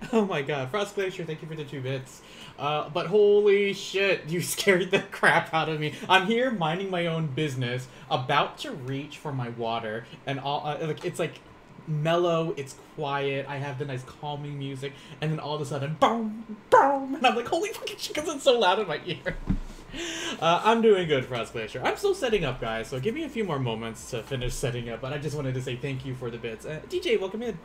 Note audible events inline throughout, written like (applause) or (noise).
(laughs) Oh my god, Frost Glacier, thank you for the two bits. Uh, but holy shit, (laughs) you scared the crap out of me. I'm here minding my own business, about to reach for my water, and all uh, like it's like mellow, it's quiet, I have the nice calming music, and then all of a sudden, boom, boom, and I'm like, holy fucking shit, because it's so loud in my (laughs) ear. Uh, I'm doing good, Frost Glacier. I'm still setting up, guys, so give me a few more moments to finish setting up, but I just wanted to say thank you for the bits. Uh, DJ, welcome in.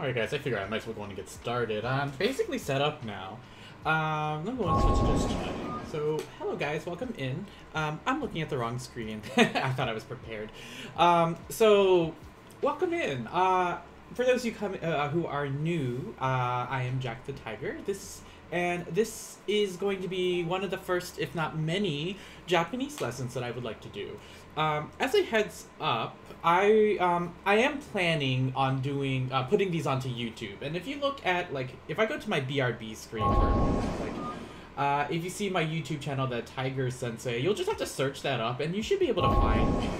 Alright guys, I figure I might as well go and get started. I'm basically set up now. Um, going to switch just chatting. So, hello guys, welcome in. Um, I'm looking at the wrong screen. (laughs) I thought I was prepared. Um, so, welcome in. Uh, for those you come, uh, who are new, uh, I am Jack the Tiger. This and this is going to be one of the first, if not many, Japanese lessons that I would like to do. Um, as a heads up, I um, I am planning on doing uh, putting these onto YouTube. And if you look at like if I go to my BRB screen for like uh, if you see my YouTube channel, the Tiger Sensei, you'll just have to search that up, and you should be able to find.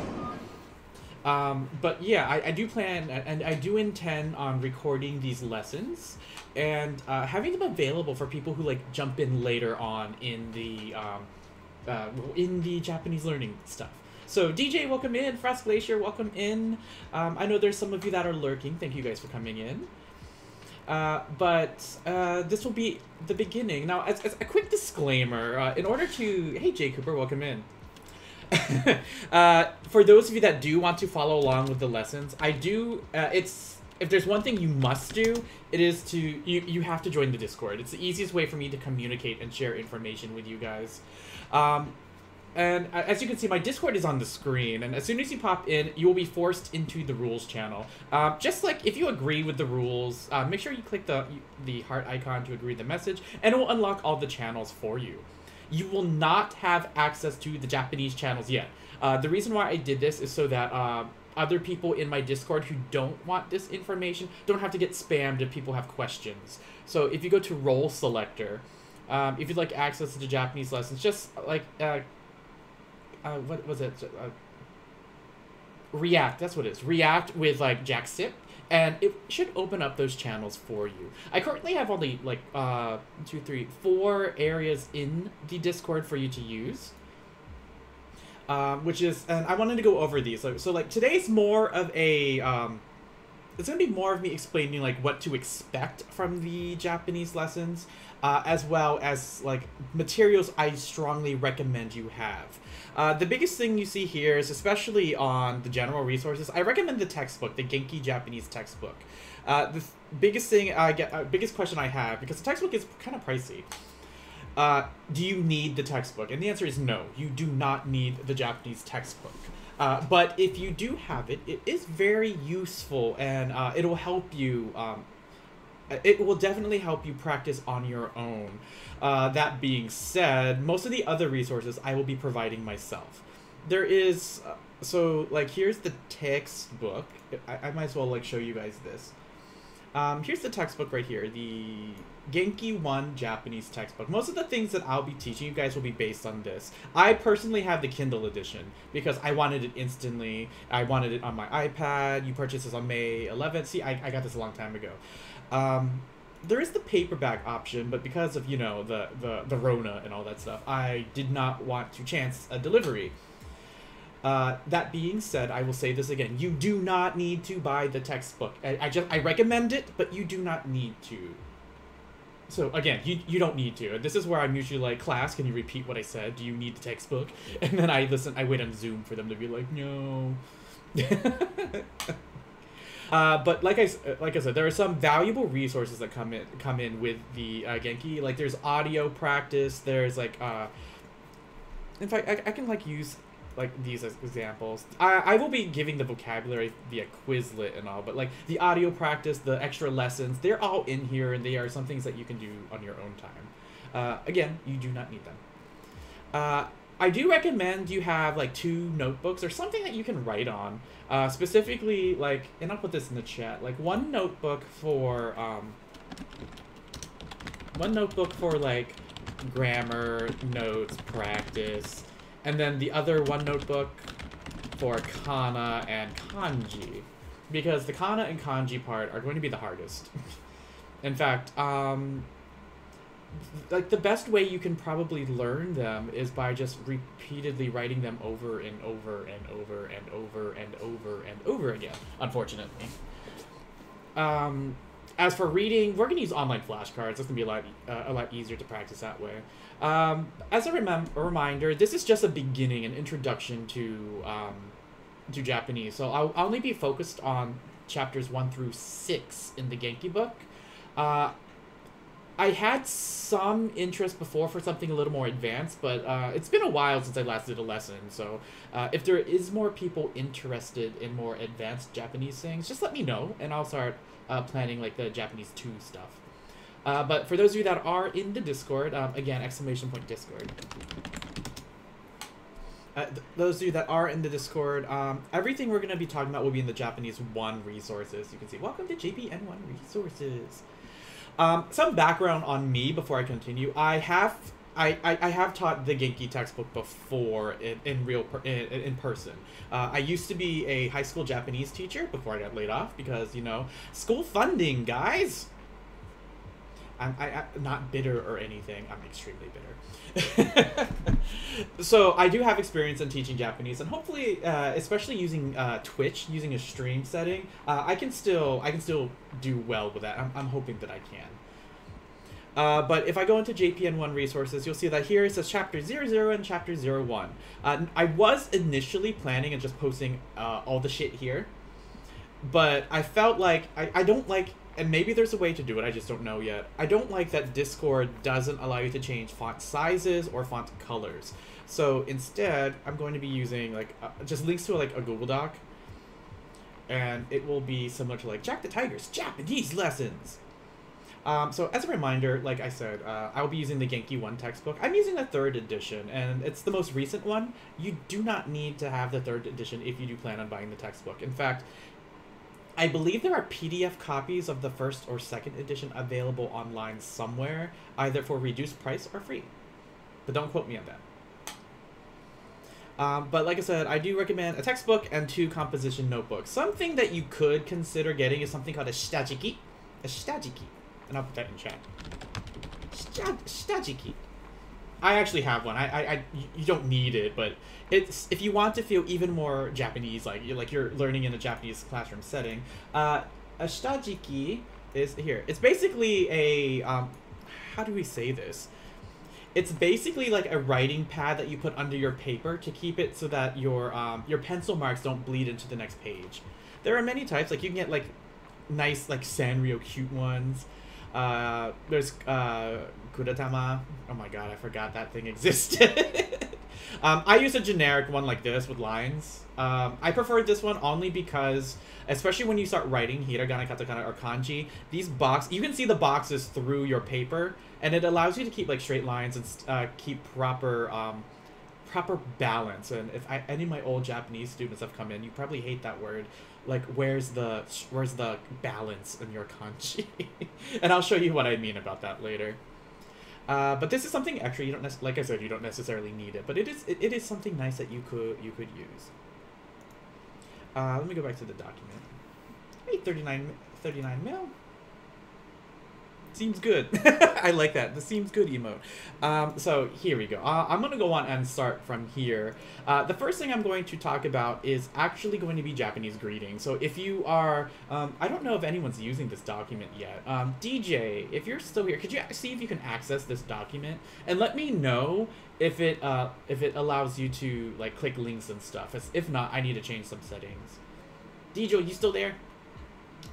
Um, but yeah, I, I do plan and I do intend on recording these lessons and uh, having them available for people who like jump in later on in the um, uh, in the Japanese learning stuff. So DJ, welcome in. Frost Glacier, welcome in. Um, I know there's some of you that are lurking. Thank you guys for coming in. Uh, but uh, this will be the beginning. Now, as, as a quick disclaimer, uh, in order to... Hey, Jay Cooper, welcome in. (laughs) uh, for those of you that do want to follow along with the lessons, I do... Uh, it's... If there's one thing you must do, it is to... You, you have to join the Discord. It's the easiest way for me to communicate and share information with you guys. Um, and as you can see, my Discord is on the screen, and as soon as you pop in, you will be forced into the rules channel. Uh, just like if you agree with the rules, uh, make sure you click the the heart icon to agree the message, and it will unlock all the channels for you. You will not have access to the Japanese channels yet. Uh, the reason why I did this is so that uh, other people in my Discord who don't want this information don't have to get spammed if people have questions. So if you go to Role Selector, um, if you'd like access to the Japanese lessons, just like uh, what was it? Uh, React. That's what it is. React with like Jack Sip, and it should open up those channels for you. I currently have only like uh two, three, four areas in the Discord for you to use. Um, which is, and I wanted to go over these. So, so like today's more of a um, it's gonna be more of me explaining like what to expect from the Japanese lessons, uh, as well as like materials I strongly recommend you have. Uh, the biggest thing you see here is, especially on the general resources, I recommend the textbook, the Genki Japanese textbook. Uh, the biggest thing I get, uh, biggest question I have, because the textbook is kind of pricey. Uh, do you need the textbook? And the answer is no. You do not need the Japanese textbook. Uh, but if you do have it, it is very useful and uh, it'll help you um, it will definitely help you practice on your own. Uh, that being said, most of the other resources I will be providing myself. There is, uh, so like here's the textbook. I, I might as well like show you guys this. Um, here's the textbook right here, the Genki 1 Japanese textbook. Most of the things that I'll be teaching you guys will be based on this. I personally have the Kindle edition because I wanted it instantly. I wanted it on my iPad. You purchased this on May 11th. See, I, I got this a long time ago. Um, there is the paperback option, but because of you know the the the Rona and all that stuff, I did not want to chance a delivery. Uh, that being said, I will say this again: you do not need to buy the textbook. I, I just I recommend it, but you do not need to. So again, you you don't need to. This is where I'm usually like, class, can you repeat what I said? Do you need the textbook? (laughs) And then I listen. I wait on Zoom for them to be like, no. (laughs) Uh, but like I uh, like I said, there are some valuable resources that come in come in with the uh, Genki. Like there's audio practice. There's like uh, in fact, I, I can like use like these as examples. I, I will be giving the vocabulary via Quizlet and all, but like the audio practice, the extra lessons, they're all in here, and they are some things that you can do on your own time. Uh, again, you do not need them. Uh, I do recommend you have like two notebooks or something that you can write on. Uh, specifically, like, and I'll put this in the chat. Like one notebook for um, one notebook for like grammar, notes, practice, and then the other one notebook for kana and kanji, because the kana and kanji part are going to be the hardest. (laughs) in fact, um, like the best way you can probably learn them is by just repeatedly writing them over and over and over and over and over and over again unfortunately. Um, as for reading we're going to use online flashcards. That's going to be a lot uh, a lot easier to practice that way. Um, as a, remem- a reminder this is just a beginning an introduction to um, to japanese. So I'll, I'll only be focused on chapters 1 through 6 in the genki book. Uh, I had some interest before for something a little more advanced, but uh, it's been a while since I last did a lesson. So uh, if there is more people interested in more advanced Japanese things, just let me know, and I'll start uh, planning like the Japanese two stuff. Uh, but for those of you that are in the Discord, um, again, exclamation point Discord. Uh, th those of you that are in the Discord, um, everything we're going to be talking about will be in the Japanese 1 resources. You can see, welcome to JPN1 resources. Um, some background on me before I continue. I have I, I, have taught the Genki textbook before in, in real per, in, in person. Uh, I used to be a high school Japanese teacher before I got laid off because you know school funding, guys. I'm I, I, not bitter or anything. I'm extremely bitter. (laughs) so I do have experience in teaching Japanese, and hopefully, uh, especially using uh, Twitch, using a stream setting, uh, I can still I can still do well with that. I'm, I'm hoping that I can. Uh, but if I go into JPN1 resources, you'll see that here it says chapter 00 and chapter 01. Uh, I was initially planning on just posting uh, all the shit here, but I felt like I, I don't like, and maybe there's a way to do it, I just don't know yet. I don't like that Discord doesn't allow you to change font sizes or font colors. So instead, I'm going to be using like uh, just links to like a Google Doc, and it will be similar to like Jack the Tiger's Japanese lessons. Um, so as a reminder, like I said, uh, I will be using the Genki 1 textbook. I'm using the third edition, and it's the most recent one. You do not need to have the third edition if you do plan on buying the textbook. In fact, I believe there are PDF copies of the first or second edition available online somewhere, either for reduced price or free. But don't quote me on that. Um, but like I said, I do recommend a textbook and two composition notebooks. Something that you could consider getting is something called a shitajiki. A shitajiki and I'll put that in chat. Stajiki. I actually have one. I, I, I, you don't need it, but it's if you want to feel even more Japanese, like you're like you're learning in a Japanese classroom setting. Uh, a stajiki is here. It's basically a um, how do we say this? It's basically like a writing pad that you put under your paper to keep it so that your um, your pencil marks don't bleed into the next page. There are many types. Like you can get like nice like Sanrio cute ones. Uh, there's uh, Kuratama. Oh my god, I forgot that thing (laughs) existed. um, I use a generic one like this with lines. Um, I prefer this one only because, especially when you start writing hiragana, katakana, or kanji, these box you can see the boxes through your paper, and it allows you to keep like straight lines and uh, keep proper um, proper balance. And if I, any of my old Japanese students have come in, you probably hate that word like where's the where's the balance in your kanji? (laughs) And i'll show you what i mean about that later. Uh, but this is something actually you don't like i said you don't necessarily need it but it is it, it is something nice that you could you could use. Uh, let me go back to the document. Hey 39 39 mil Seems good. (laughs) I like that. The seems good emote. Um, so here we go. Uh, I'm going to go on and start from here. Uh, the first thing I'm going to talk about is actually going to be Japanese greetings. So if you are, um, I don't know if anyone's using this document yet. Um, DJ, if you're still here, could you see if you can access this document and let me know if it uh, if it allows you to like click links and stuff. If not, I need to change some settings. DJ, you still there?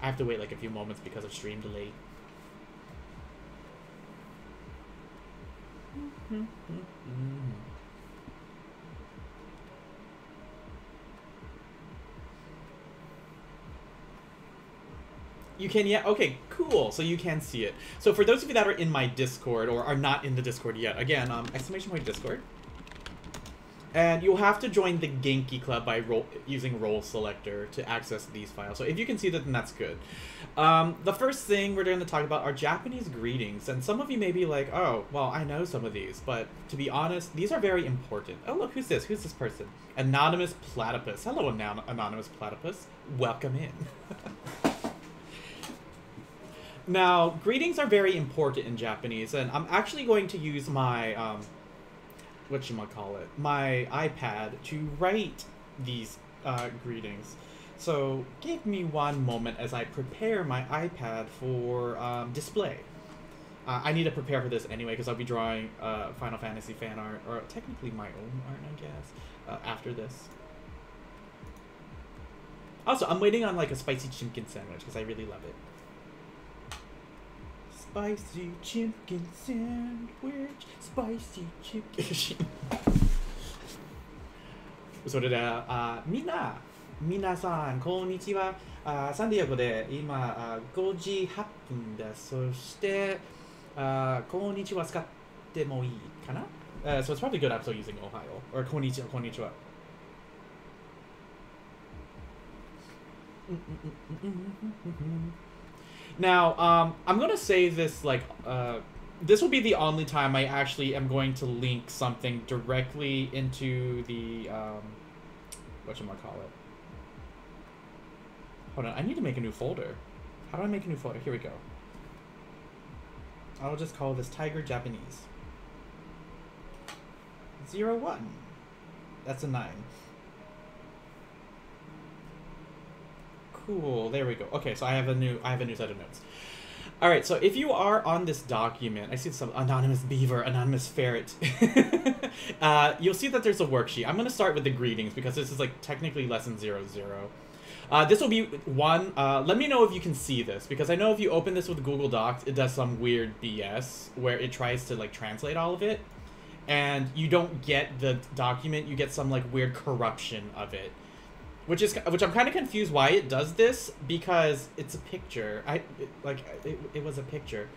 I have to wait like a few moments because of stream delay. You can, yeah? Okay, cool. So you can see it. So for those of you that are in my Discord or are not in the Discord yet, again, um, exclamation point Discord. And you'll have to join the Genki Club by using Role Selector to access these files. So if you can see that, then that's good. Um, the first thing we're going to talk about are Japanese greetings. And some of you may be like, oh, well, I know some of these. But to be honest, these are very important. Oh, look, who's this? Who's this person? Anonymous Platypus. Hello, Anon Anonymous Platypus. Welcome in. (laughs) now, greetings are very important in Japanese. And I'm actually going to use my... Um, what you call it, my iPad to write these uh, greetings. So give me one moment as I prepare my iPad for um, display. Uh, I need to prepare for this anyway because I'll be drawing uh, Final Fantasy fan art, or technically my own art, I guess, uh, after this. Also, I'm waiting on like a spicy chimkin sandwich because I really love it spicy chicken sandwich spicy chicken (laughs) それであみんなさんこんにちは。あサンディエゴで今あ5時8分ですそしてあこんにちは。使ってもいいかな、uh, so it's probably good a p p l using Ohio or こんにちはこんにちは。うんうんうんうんうんうんうんうん。Now, um, I'm gonna say this like uh, this will be the only time I actually am going to link something directly into the um, what you call it. Hold on, I need to make a new folder. How do I make a new folder? Here we go. I'll just call this Tiger Japanese. Zero one. That's a nine. Cool. There we go. Okay, so I have a new I have a new set of notes. All right, so if you are on this document, I see some anonymous beaver, anonymous ferret. (laughs) uh, you'll see that there's a worksheet. I'm going to start with the greetings because this is like technically lesson zero zero. Uh, this will be one. Uh, let me know if you can see this because I know if you open this with Google Docs, it does some weird BS where it tries to like translate all of it, and you don't get the document. You get some like weird corruption of it which is which I'm kind of confused why it does this because it's a picture. I it, like it, it was a picture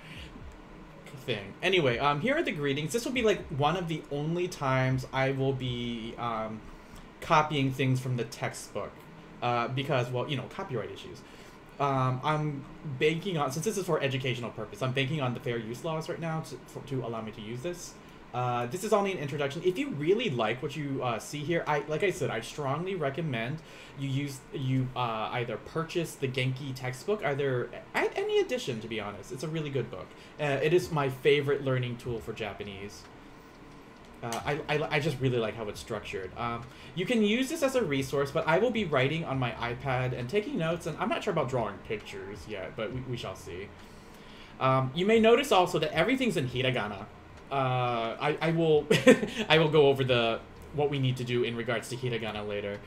thing. Anyway, um, here are the greetings. This will be like one of the only times I will be um, copying things from the textbook uh, because well, you know, copyright issues. Um, I'm banking on since this is for educational purpose. I'm banking on the fair use laws right now to for, to allow me to use this. Uh, this is only an introduction. If you really like what you uh, see here, I like I said, I strongly recommend you use you uh, either purchase the Genki textbook, either at any edition. To be honest, it's a really good book. Uh, it is my favorite learning tool for Japanese. Uh, I, I, I just really like how it's structured. Um, you can use this as a resource, but I will be writing on my iPad and taking notes, and I'm not sure about drawing pictures yet, but we, we shall see. Um, you may notice also that everything's in hiragana uh, I, I will (laughs) I will go over the what we need to do in regards to hiragana later.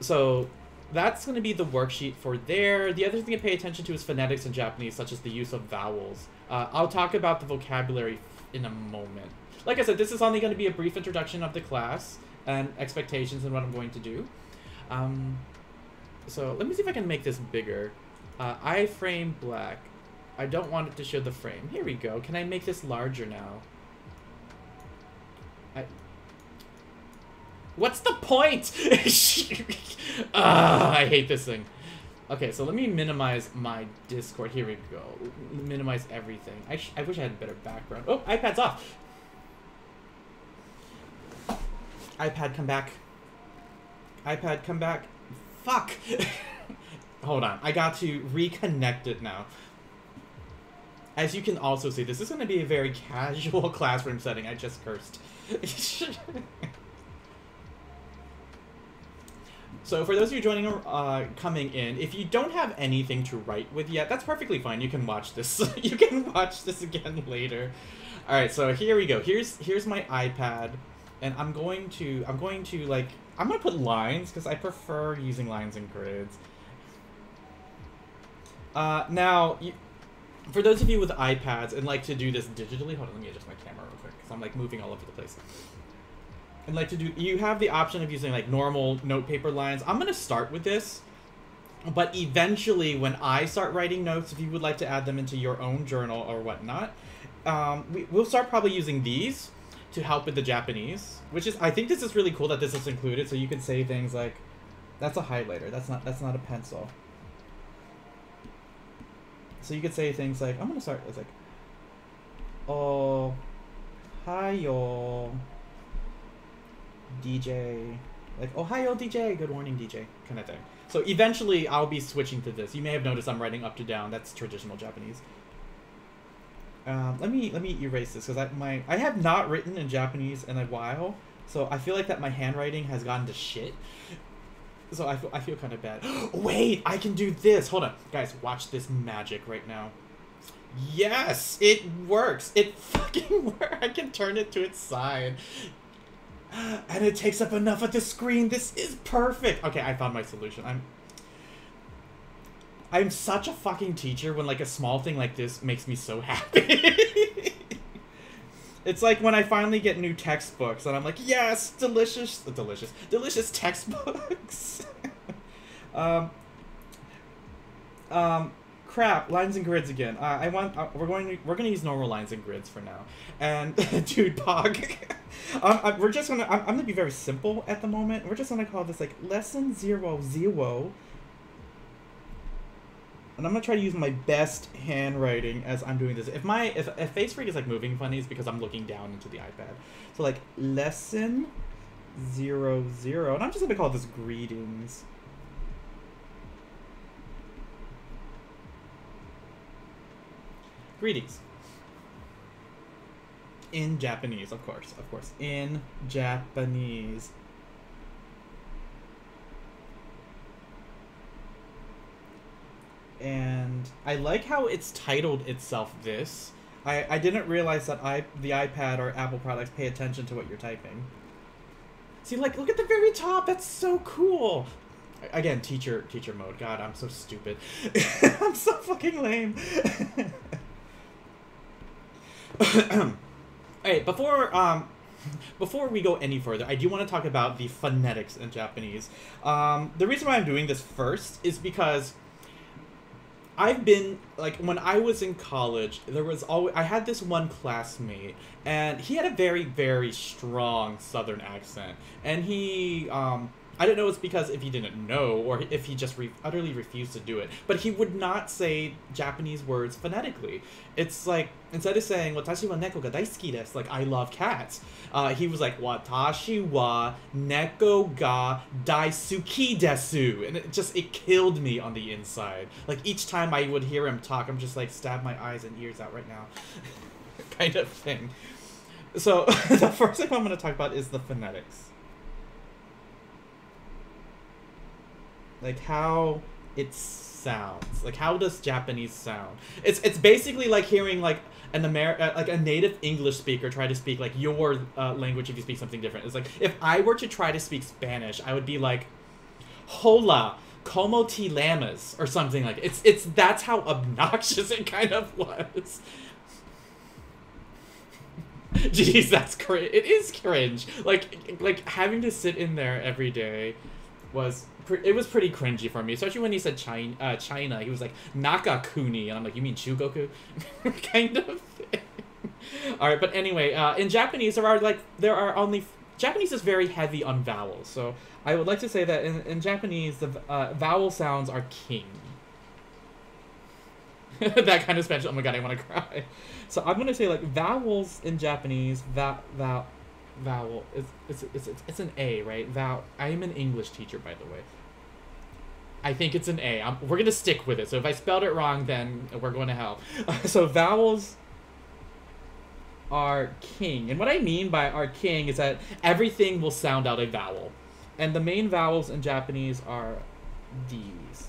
So that's going to be the worksheet for there. The other thing to pay attention to is phonetics in Japanese, such as the use of vowels. Uh, I'll talk about the vocabulary in a moment. Like I said, this is only going to be a brief introduction of the class and expectations and what I'm going to do. Um, so let me see if I can make this bigger. Uh, iframe black. I don't want it to show the frame. Here we go. Can I make this larger now? What's the point? (laughs) uh, I hate this thing. Okay, so let me minimize my Discord. Here we go. Minimize everything. I, I wish I had a better background. Oh, iPad's off. iPad, come back. iPad, come back. Fuck. (laughs) Hold on. I got to reconnect it now. As you can also see, this is going to be a very (laughs) casual classroom setting. I just cursed. So for those of you joining, uh, coming in, if you don't have anything to write with yet, that's perfectly fine. You can watch this. (laughs) you can watch this again (laughs) later. All right, so here we go. Here's here's my iPad, and I'm going to I'm going to like I'm gonna put lines because I prefer using lines and grids. Uh, now, you, for those of you with iPads and like to do this digitally, hold on, let me adjust my camera real quick because I'm like moving all over the place. And like to do, you have the option of using like normal note paper lines. I'm gonna start with this, but eventually when I start writing notes, if you would like to add them into your own journal or whatnot, um, we, we'll start probably using these to help with the Japanese, which is I think this is really cool that this is included. So you can say things like, "That's a highlighter. That's not that's not a pencil." So you could say things like, I'm gonna start It's like, oh, hi yo, DJ, like, ohayo DJ, good morning DJ, kind of thing. So eventually I'll be switching to this. You may have noticed I'm writing up to down. That's traditional Japanese. Um, let me let me erase this because I my I have not written in Japanese in a while, so I feel like that my handwriting has gone to shit. So I feel, I feel kind of bad. (gasps) Wait, I can do this. Hold on. Guys, watch this magic right now. Yes, it works. It (laughs) fucking works. I can turn it to its side. And it takes up enough of the screen. This is perfect. Okay, I found my solution. I'm I'm such a fucking teacher when like a small thing like this makes me so happy. (laughs) It's like when I finally get new textbooks and I'm like, yes, delicious, delicious, delicious textbooks. (laughs) um, um, crap, lines and grids again. Uh, I want, uh, we're going to, we're to use normal lines and grids for now. And, (laughs) dude, Pog, (laughs) um, uh, we're just to, I'm, I'm to be very simple at the moment. We're just going to call this like lesson zero zero and I'm gonna try to use my best handwriting as I'm doing this. If my if, if face rig is like moving funny, it's because I'm looking down into the iPad. So like lesson zero zero, and I'm just gonna call this greetings. Greetings. in Japanese, of course, of course, in Japanese. And I like how it's titled itself this. I, I didn't realize that I the iPad or Apple products pay attention to what you're typing. See, like, look at the very top. That's so cool. Again, teacher teacher mode. God, I'm so stupid. (laughs) I'm so fucking lame. (laughs) (coughs) hey, before um before we go any further, I do want to talk about the phonetics in Japanese. Um, the reason why I'm doing this first is because I've been like when I was in college, there was always I had this one classmate, and he had a very very strong Southern accent, and he um, I don't know it's because if he didn't know or if he just re- utterly refused to do it. But he would not say Japanese words phonetically. It's like instead of saying "watashi wa neko ga daisuki desu," like I love cats, uh, he was like "watashi wa neko ga daisuki desu," and it just it killed me on the inside. Like each time I would hear him talk, I'm just like stab my eyes and ears out right now, (laughs) kind of thing. So (laughs) the first thing I'm going to talk about is the phonetics. Like how it sounds like how does japanese sound it's it's basically like hearing like an Amer- uh, like a native english speaker try to speak like your uh, language if you speak something different it's like if i were to try to speak spanish i would be like hola como te llamas or something like it's it's that's how obnoxious (laughs) it kind of was (laughs) Jeez, that's cringe. It is cringe. Like, like having to sit in there every day was it was pretty cringy for me, especially when he said China. Uh, China, he was like Nakakuni, and I'm like, you mean Chugoku, (laughs) kind of. (laughs) All right, but anyway, uh, in Japanese there are like there are only Japanese is very heavy on vowels, so I would like to say that in, in Japanese the uh, vowel sounds are king. (laughs) that kind of Spanish. Oh my god, I want to cry. So I'm gonna say like vowels in Japanese. That vowel vowel. It's, it's, it's, it's, an A, right? Vowel. I am an English teacher, by the way. I think it's an A. I'm, we're going to stick with it. So if I spelled it wrong, then we're going to hell. (laughs) so vowels are king. And what I mean by are king is that everything will sound out a vowel. And the main vowels in Japanese are these.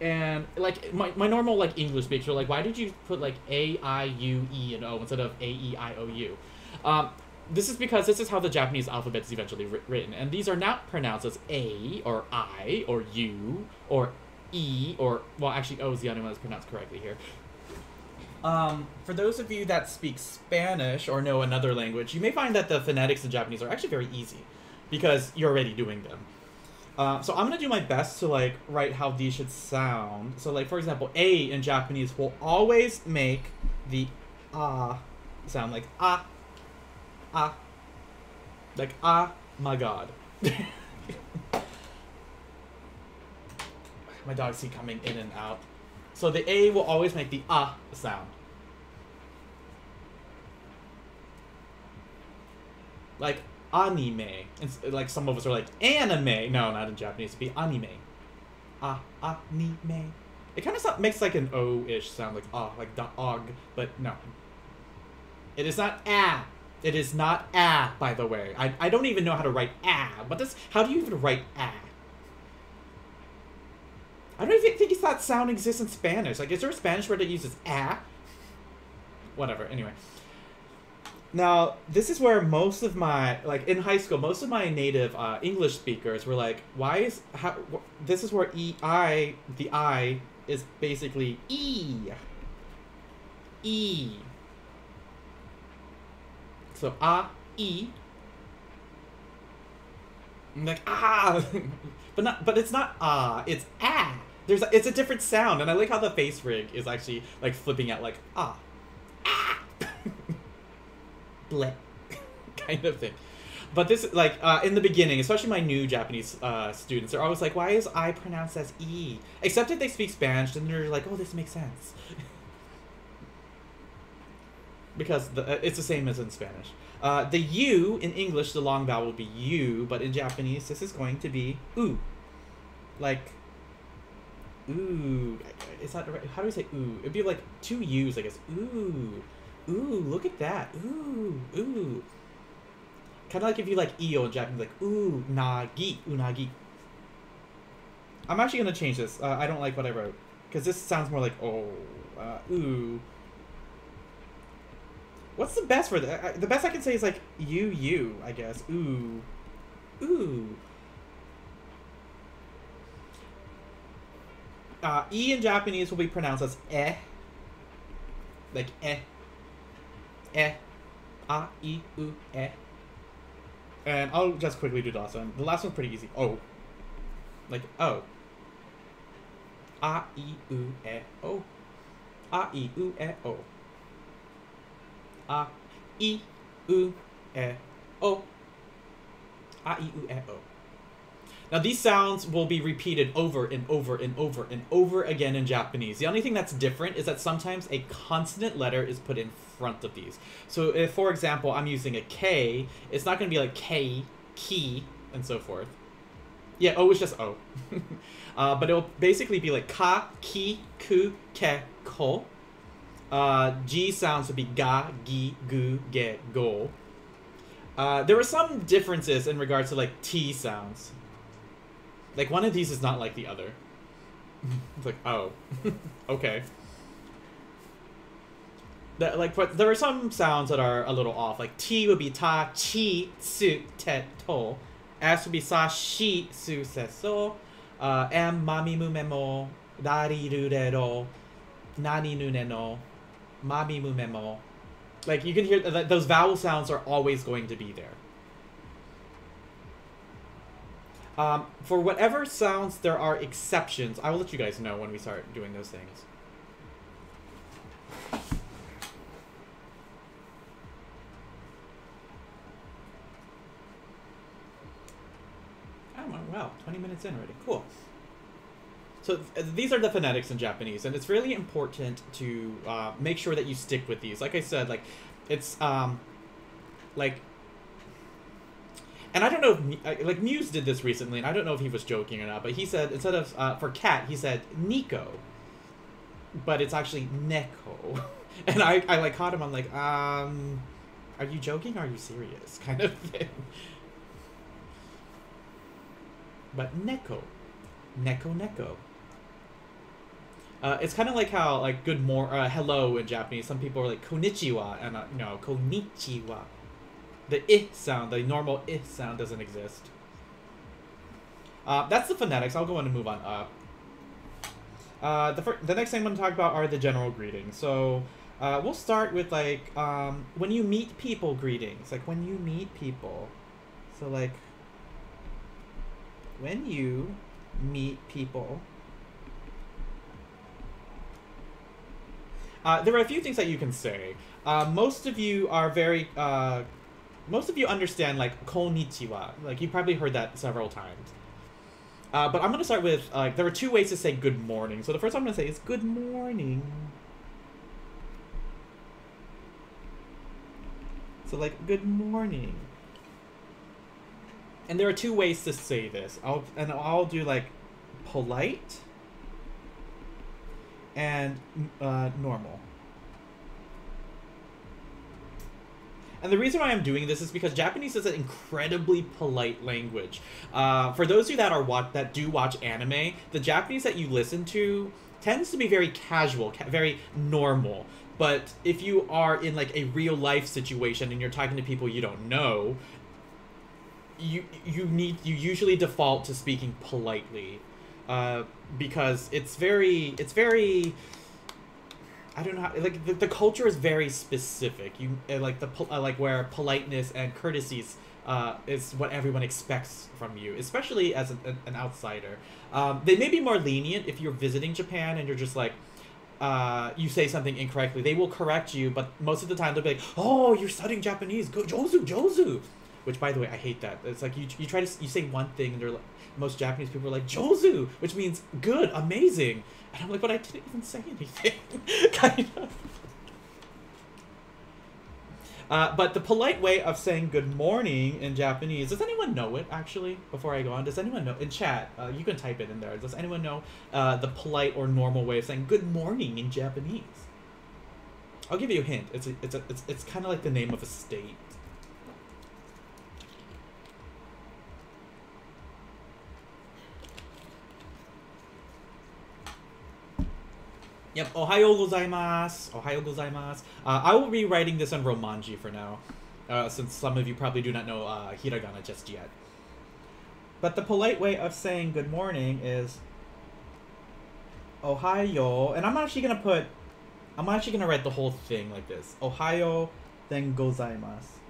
And like my, my normal like English speakers like, why did you put like A I U E and O instead of A E I O U? Um, this is because this is how the Japanese alphabet is eventually written, and these are not pronounced as A or I or U or E or well, actually O is the only one that's pronounced correctly here. Um, for those of you that speak Spanish or know another language, you may find that the phonetics in Japanese are actually very easy because you're already doing them. Uh, so I'm gonna do my best to like write how these should sound. So like for example, A in Japanese will always make the ah sound like ah ah like ah my god. (laughs) my dogs see coming in and out. So the A will always make the ah sound. Like anime. And like some of us are like anime. No, not in Japanese. It'd be anime. Ah, anime. It kind of makes like an O-ish sound, like ah, like the og, but no. It is not ah. It is not ah, by the way. I, I don't even know how to write ah. What does, how do you even write ah? I don't even think that sound exists in Spanish. Like, is there a Spanish word that uses ah? Whatever, anyway. Now, this is where most of my, like, in high school, most of my native uh, English speakers were like, why is, how, this is where E, I, the I is basically E. E. So, ah, E. I'm like, ah. (laughs) but not, but it's not ah, it's ah. There's, it's a different sound, and I like how the face rig is actually, like, flipping out, like, ah. Ah. (laughs) bleh, (laughs) kind of thing. But this, like, uh, in the beginning, especially my new Japanese uh, students, they're always like, why is I pronounced as E? Except if they speak Spanish, then they're like, oh, this makes sense. Because the, uh, it's the same as in Spanish. Uh, the U in English, the long vowel will be U, but in Japanese, this is going to be U. Like, ooh. Is that right? How do we say ooh? It'd be like two U's, I guess. Ooh. Ooh, look at that. Ooh, ooh. Kind of like if you like eo in Japanese, like ooh, nagi, unagi. I'm actually gonna change this. Uh, I don't like what I wrote because this sounds more like oh, uh, ooh. What's the best for that? The best I can say is like you, you, I guess. Ooh, ooh. Uh, e in Japanese will be pronounced as eh, like eh, eh, a, i, u, eh. And I'll just quickly do the last one. The last one's pretty easy. Oh. Like, oh. A, I, U, E, O. A, I, U, E, O. A, I, U, E, O. A, I, U, E, O. Now these sounds will be repeated over and over and over and over again in Japanese. The only thing that's different is that sometimes a consonant letter is put in front of these. So if, for example, I'm using a K, it's not going to be like K, Ki, and so forth. Yeah, O is just O. (laughs) uh, but it'll basically be like Ka, Ki, Ku, Ke, Ko. Uh, G sounds would be Ga, Gi, Gu, Ge, Go. Uh, there were some differences in regards to like T sounds. Like one of these is not like the other. (laughs) it's like, oh, (laughs) okay. That, like, but there are some sounds that are a little off. Like T would be ta, chi, su, te, to. S would be sa, shi, su, se, so. Uh, M, mami, mu, memo, dari, ru, re, ro. Nani, nu, ne, no. Mami, mu, memo. Like, you can hear those vowel sounds are always going to be there. Um, for whatever sounds there are exceptions, I will let you guys know when we start doing those things. Oh, wow, 20 minutes in already. Cool. So th these are the phonetics in Japanese, and it's really important to uh, make sure that you stick with these. Like I said, like it's um, like and I don't know if like Muse did this recently, and I don't know if he was joking or not, but he said instead of uh, for cat, he said Nico, but it's actually Neko, (laughs) and I I like caught him. I'm like, um, are you joking? Are you serious? (laughs) Kind of thing. But Neko, Neko Neko. Uh, it's kind of like how like good more uh, hello in Japanese. Some people are like konnichiwa and uh, no konnichiwa the i sound, the normal i sound doesn't exist. Uh, that's the phonetics. I'll go on and move on up. Uh, the, the next thing I'm going to talk about are the general greetings. So uh, we'll start with like um, when you meet people greetings. Like when you meet people. So like when you meet people. Uh, there are a few things that you can say. Uh, most of you are very uh, most of you understand like konnichiwa. Like you probably heard that several times. Uh, but I'm gonna start with uh, there are two ways to say good morning. So the first one I'm gonna say is good morning. So like good morning. And there are two ways to say this. I'll and I'll do like polite and uh, normal. And the reason why I'm doing this is because Japanese is an incredibly polite language. Uh, for those of you that are watch that do watch anime, the Japanese that you listen to tends to be very casual, ca very normal. But if you are in like a real life situation and you're talking to people you don't know, you you need you usually default to speaking politely, uh, because it's very it's very I don't know how, like the, the culture is very specific. You uh, like the uh, like where politeness and courtesies uh, is what everyone expects from you, especially as a, an outsider. Um, they may be more lenient if you're visiting Japan and you're just like, uh, you say something incorrectly. They will correct you, but most of the time they'll be like, "Oh, you're studying Japanese. Go Jozu, Jozu." Which, by the way, I hate that. It's like you, you try to you say one thing and they're like, most Japanese people are like Jozu, which means good, amazing and I'm like, but I didn't even say anything. (laughs) kind of. Uh, but the polite way of saying good morning in Japanese, does anyone know it actually? Before I go on, does anyone know in chat? Uh, you can type it in there. Does anyone know uh, the polite or normal way of saying good morning in Japanese? I'll give you a hint. It's a, it's a, it's it's kind of like the name of a state. Yep, Ohayo gozaimasu. Ohayo gozaimasu. Uh, I will be writing this on Romanji for now, uh, since some of you probably do not know uh, hiragana just yet. But the polite way of saying good morning is Ohayo, and I'm actually gonna put, I'm actually gonna write the whole thing like this: Ohayo, then gozaimasu.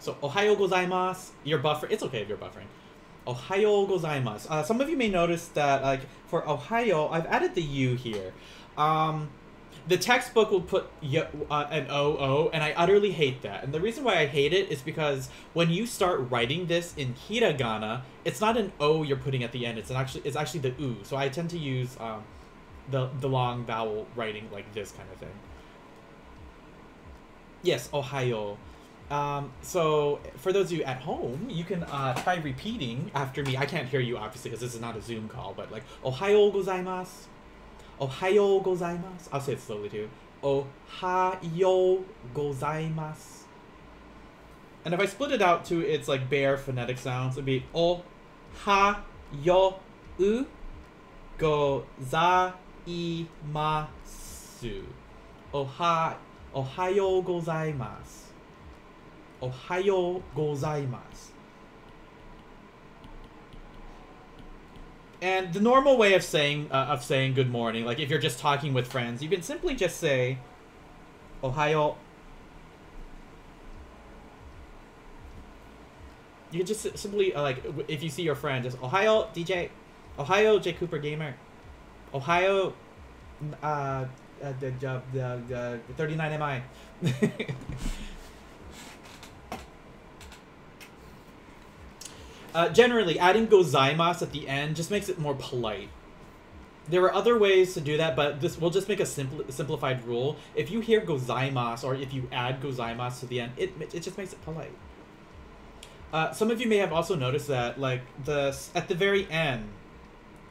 So Ohayo gozaimasu. You're buffer. It's okay if you're buffering. Ohayo gozaimasu. Uh, some of you may notice that, like, for Ohayo, I've added the U here. Um, the textbook will put uh, an O-O, and I utterly hate that. And the reason why I hate it is because when you start writing this in hiragana, it's not an O you're putting at the end. It's actually it's actually the U. So I tend to use um, the the long vowel writing like this kind of thing. Yes, Ohayo. Um, so for those of you at home, you can uh, try repeating after me. I can't hear you obviously because this is not a Zoom call, but like Ohayo gozaimasu, Ohayo gozaimasu. I'll say it slowly too. Ohayo gozaimasu. And if I split it out to its like bare phonetic sounds, it'd be O ha yo u gozaimasu. Ohayo gozaimasu. Ohayo gozaimasu. And the normal way of saying uh, of saying good morning, like if you're just talking with friends, you can simply just say Ohayo. You can just simply uh, like if you see your friend, just Ohayo DJ, Ohayo J Cooper Gamer, Ohayo, uh, uh the the the, the 39 mi. (laughs) Uh, generally, adding gozaimasu at the end just makes it more polite. There are other ways to do that, but this will just make a simple, simplified rule. If you hear gozaimasu or if you add gozaimasu to the end, it, it just makes it polite. Uh, some of you may have also noticed that, like the at the very end.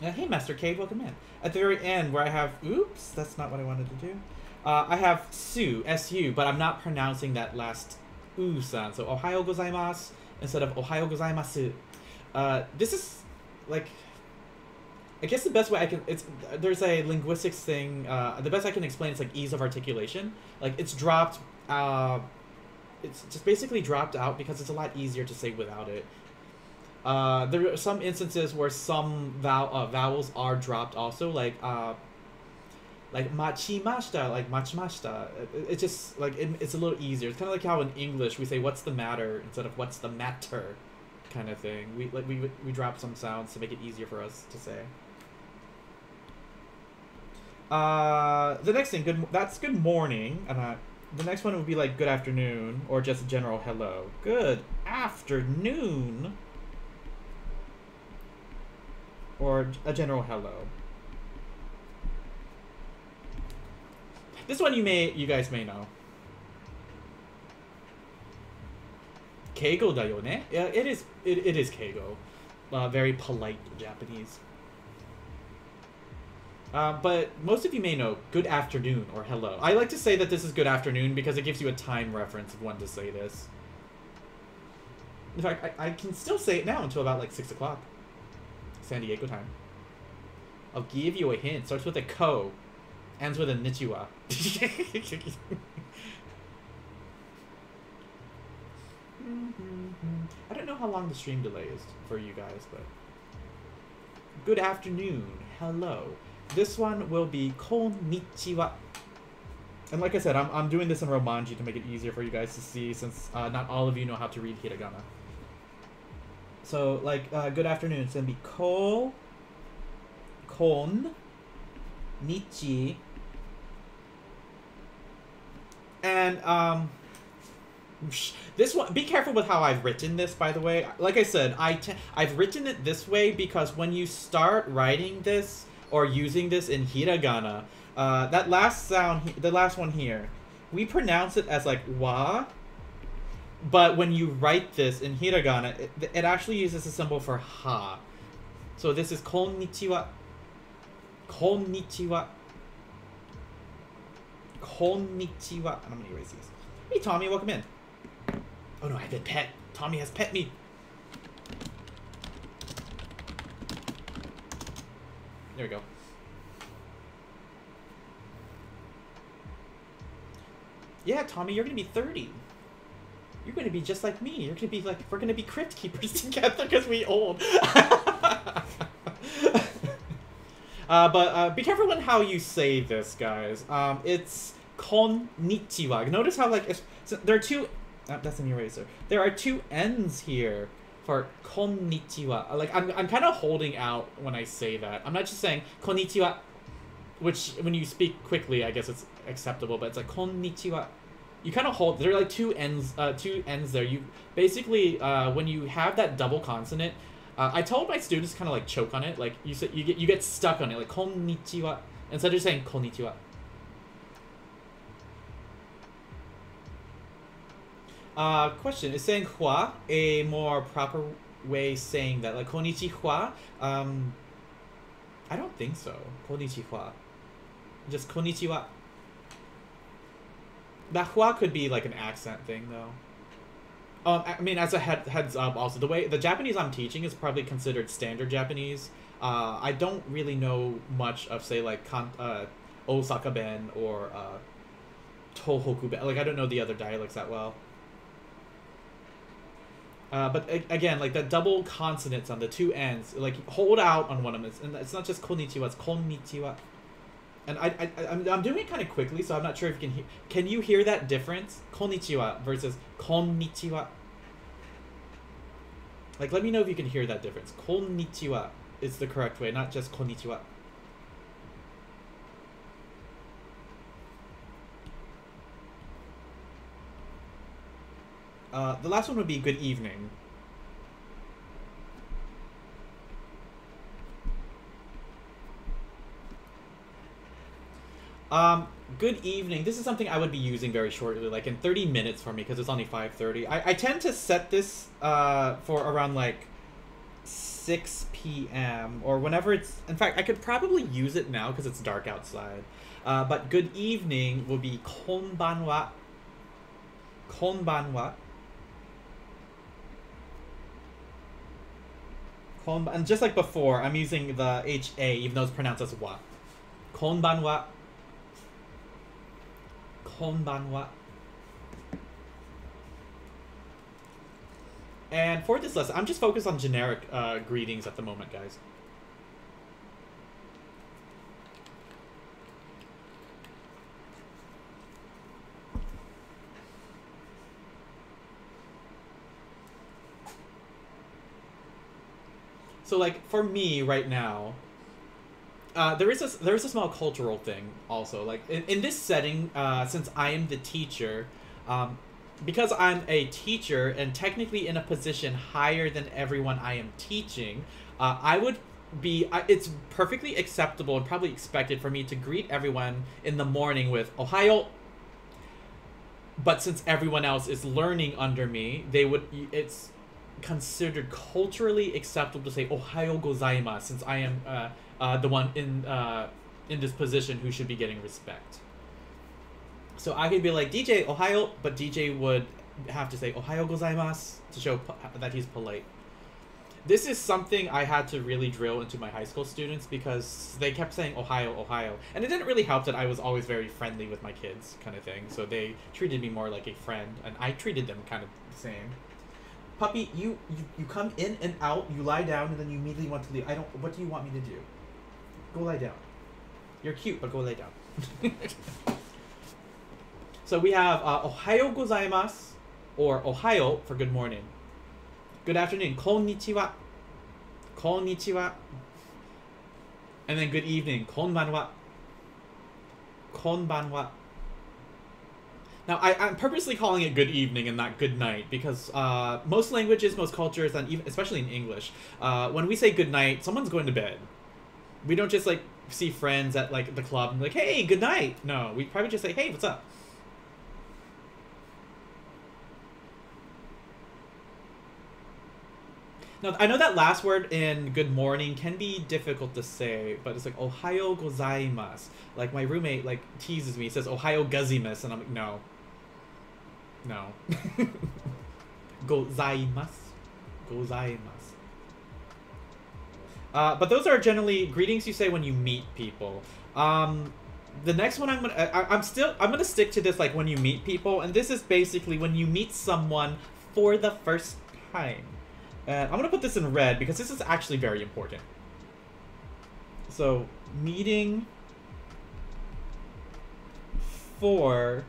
Uh, hey, Master Cave, welcome in. At the very end, where I have, oops, that's not what I wanted to do. Uh, I have su, su, but I'm not pronouncing that last u sound. So ohayo gozaimasu instead of ohayo gozaimasu. Uh, this is like I guess the best way I can it's there's a linguistics thing. Uh, the best I can explain is like ease of articulation. Like it's dropped. Uh, it's just basically dropped out because it's a lot easier to say without it. Uh, there are some instances where some vowel uh, vowels are dropped also, like uh, like machimashita, like machimashita. It, it's just like it, it's a little easier. It's kind of like how in English we say "what's the matter" instead of "what's the matter," kind of thing. We like we we drop some sounds to make it easier for us to say. Uh, the next thing, good. That's good morning, and uh, the next one would be like good afternoon or just a general hello. Good afternoon. Or a general hello. This one you may, you guys may know. Keigo da yo ne? Yeah, it is. It, it is keigo. Uh, very polite Japanese. Uh, but most of you may know good afternoon or hello. I like to say that this is good afternoon because it gives you a time reference of when to say this. In fact, I, I can still say it now until about like 6 o'clock. San Diego time. I'll give you a hint. Starts with a ko. Ends with a nichiwa. (laughs) I don't know how long the stream delay is for you guys, but... Good afternoon. Hello. This one will be konnichiwa. And like I said, I'm, I'm doing this in Romanji to make it easier for you guys to see since uh, not all of you know how to read hiragana. So, like, uh, good afternoon. It's going to be ko, kon, nichi, and, um, this one, be careful with how I've written this, by the way. Like I said, I t- I've written it this way because when you start writing this, or using this in hiragana, uh, that last sound, the last one here, we pronounce it as like wa, but when you write this in hiragana, it, it actually uses a symbol for ha. So this is konnichiwa. Konnichiwa. Konnichiwa. I'm gonna erase these. Hey Tommy, welcome in. Oh no, I did pet. Tommy has pet me. There we go. Yeah, Tommy, you're gonna be 30. You're gonna be just like me. You're gonna be like, we're gonna be crypt keepers (laughs) together because we old. (laughs) uh, but uh, be careful in how you say this, guys. Um, it's konnichiwa. Notice how like so there are two. Uh, that's an eraser. There are two N's here for konnichiwa. Like I'm, I'm kind of holding out when I say that. I'm not just saying konnichiwa, which when you speak quickly, I guess it's acceptable. But it's like konnichiwa you kind of hold there are like two ends uh, two ends there you basically uh, when you have that double consonant uh, i told my students kind of like choke on it like you said you get you get stuck on it like konnichiwa instead of saying konnichiwa uh question is saying hua a more proper way saying that like konnichiwa um i don't think so konnichiwa just konnichiwa that hua could be like an accent thing though. Um, I mean, as a head, heads up, also the way the Japanese I'm teaching is probably considered standard Japanese. Uh, I don't really know much of say like kan, uh, Osaka Ben or uh, Tohoku Ben. Like I don't know the other dialects that well. Uh, but again, like the double consonants on the two ends, like hold out on one of them, and it's not just konnichiwa, it's konnichiwa. And I, I, I'm, I'm doing it kind of quickly, so I'm not sure if you can hear. Can you hear that difference? Konnichiwa versus konnichiwa. Like, let me know if you can hear that difference. Konnichiwa is the correct way, not just konnichiwa. Uh, the last one would be good evening. Um, good evening. This is something I would be using very shortly, like in 30 minutes for me, because it's only 5.30. I, I tend to set this uh, for around like 6 p.m. or whenever it's... In fact, I could probably use it now because it's dark outside. Uh, but good evening will be konbanwa. Konbanwa. Konban and just like before, I'm using the HA, even though it's pronounced as wa. Konbanwa konbanwa. And for this lesson, I'm just focused on generic uh, greetings at the moment, guys. So like for me right now, uh, there is a there is a small cultural thing also. Like in, in this setting, uh, since I am the teacher, um, because I'm a teacher and technically in a position higher than everyone I am teaching, uh, I would be. it's perfectly acceptable and probably expected for me to greet everyone in the morning with "Ohayo." But since everyone else is learning under me, they would. It's considered culturally acceptable to say "Ohayo gozaimasu" since I am uh, uh, the one in uh, in this position who should be getting respect. So I could be like DJ Ohayo, but DJ would have to say Ohayo gozaimasu to show that he's polite. This is something I had to really drill into my high school students because they kept saying Ohayo, Ohayo. And it didn't really help that I was always very friendly with my kids, kind of thing. So they treated me more like a friend, and I treated them kind of the same. Puppy, you, you, you come in and out, you lie down, and then you immediately want to leave. I don't. What do you want me to do? Go lie down. You're cute, but go lay down. (laughs) so we have uh, Ohayo gozaimasu, or Ohayo for good morning. Good afternoon, konnichiwa. Konnichiwa. And then good evening, konbanwa. Konbanwa. Now, I, I'm purposely calling it good evening and not good night because uh, most languages, most cultures, and even, especially in English, uh, when we say good night, someone's going to bed we don't just like see friends at like the club and like, hey, good night. No, we probably just say, hey, what's up? Now, I know that last word in good morning can be difficult to say, but it's like ohayo gozaimasu. Like my roommate like teases me, says ohayo gozaimasu, and I'm like, no. No. (laughs) gozaimasu. Gozaimasu. Uh, but those are generally greetings you say when you meet people. Um, the next one I'm gonna I, I'm still I'm gonna stick to this like when you meet people, and this is basically when you meet someone for the first time. And I'm gonna put this in red because this is actually very important. So meeting for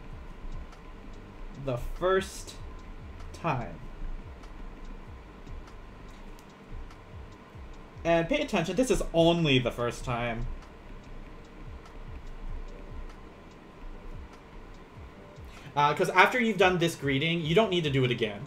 the first time. And pay attention, this is only the first time. Because uh, after you've done this greeting, you don't need to do it again.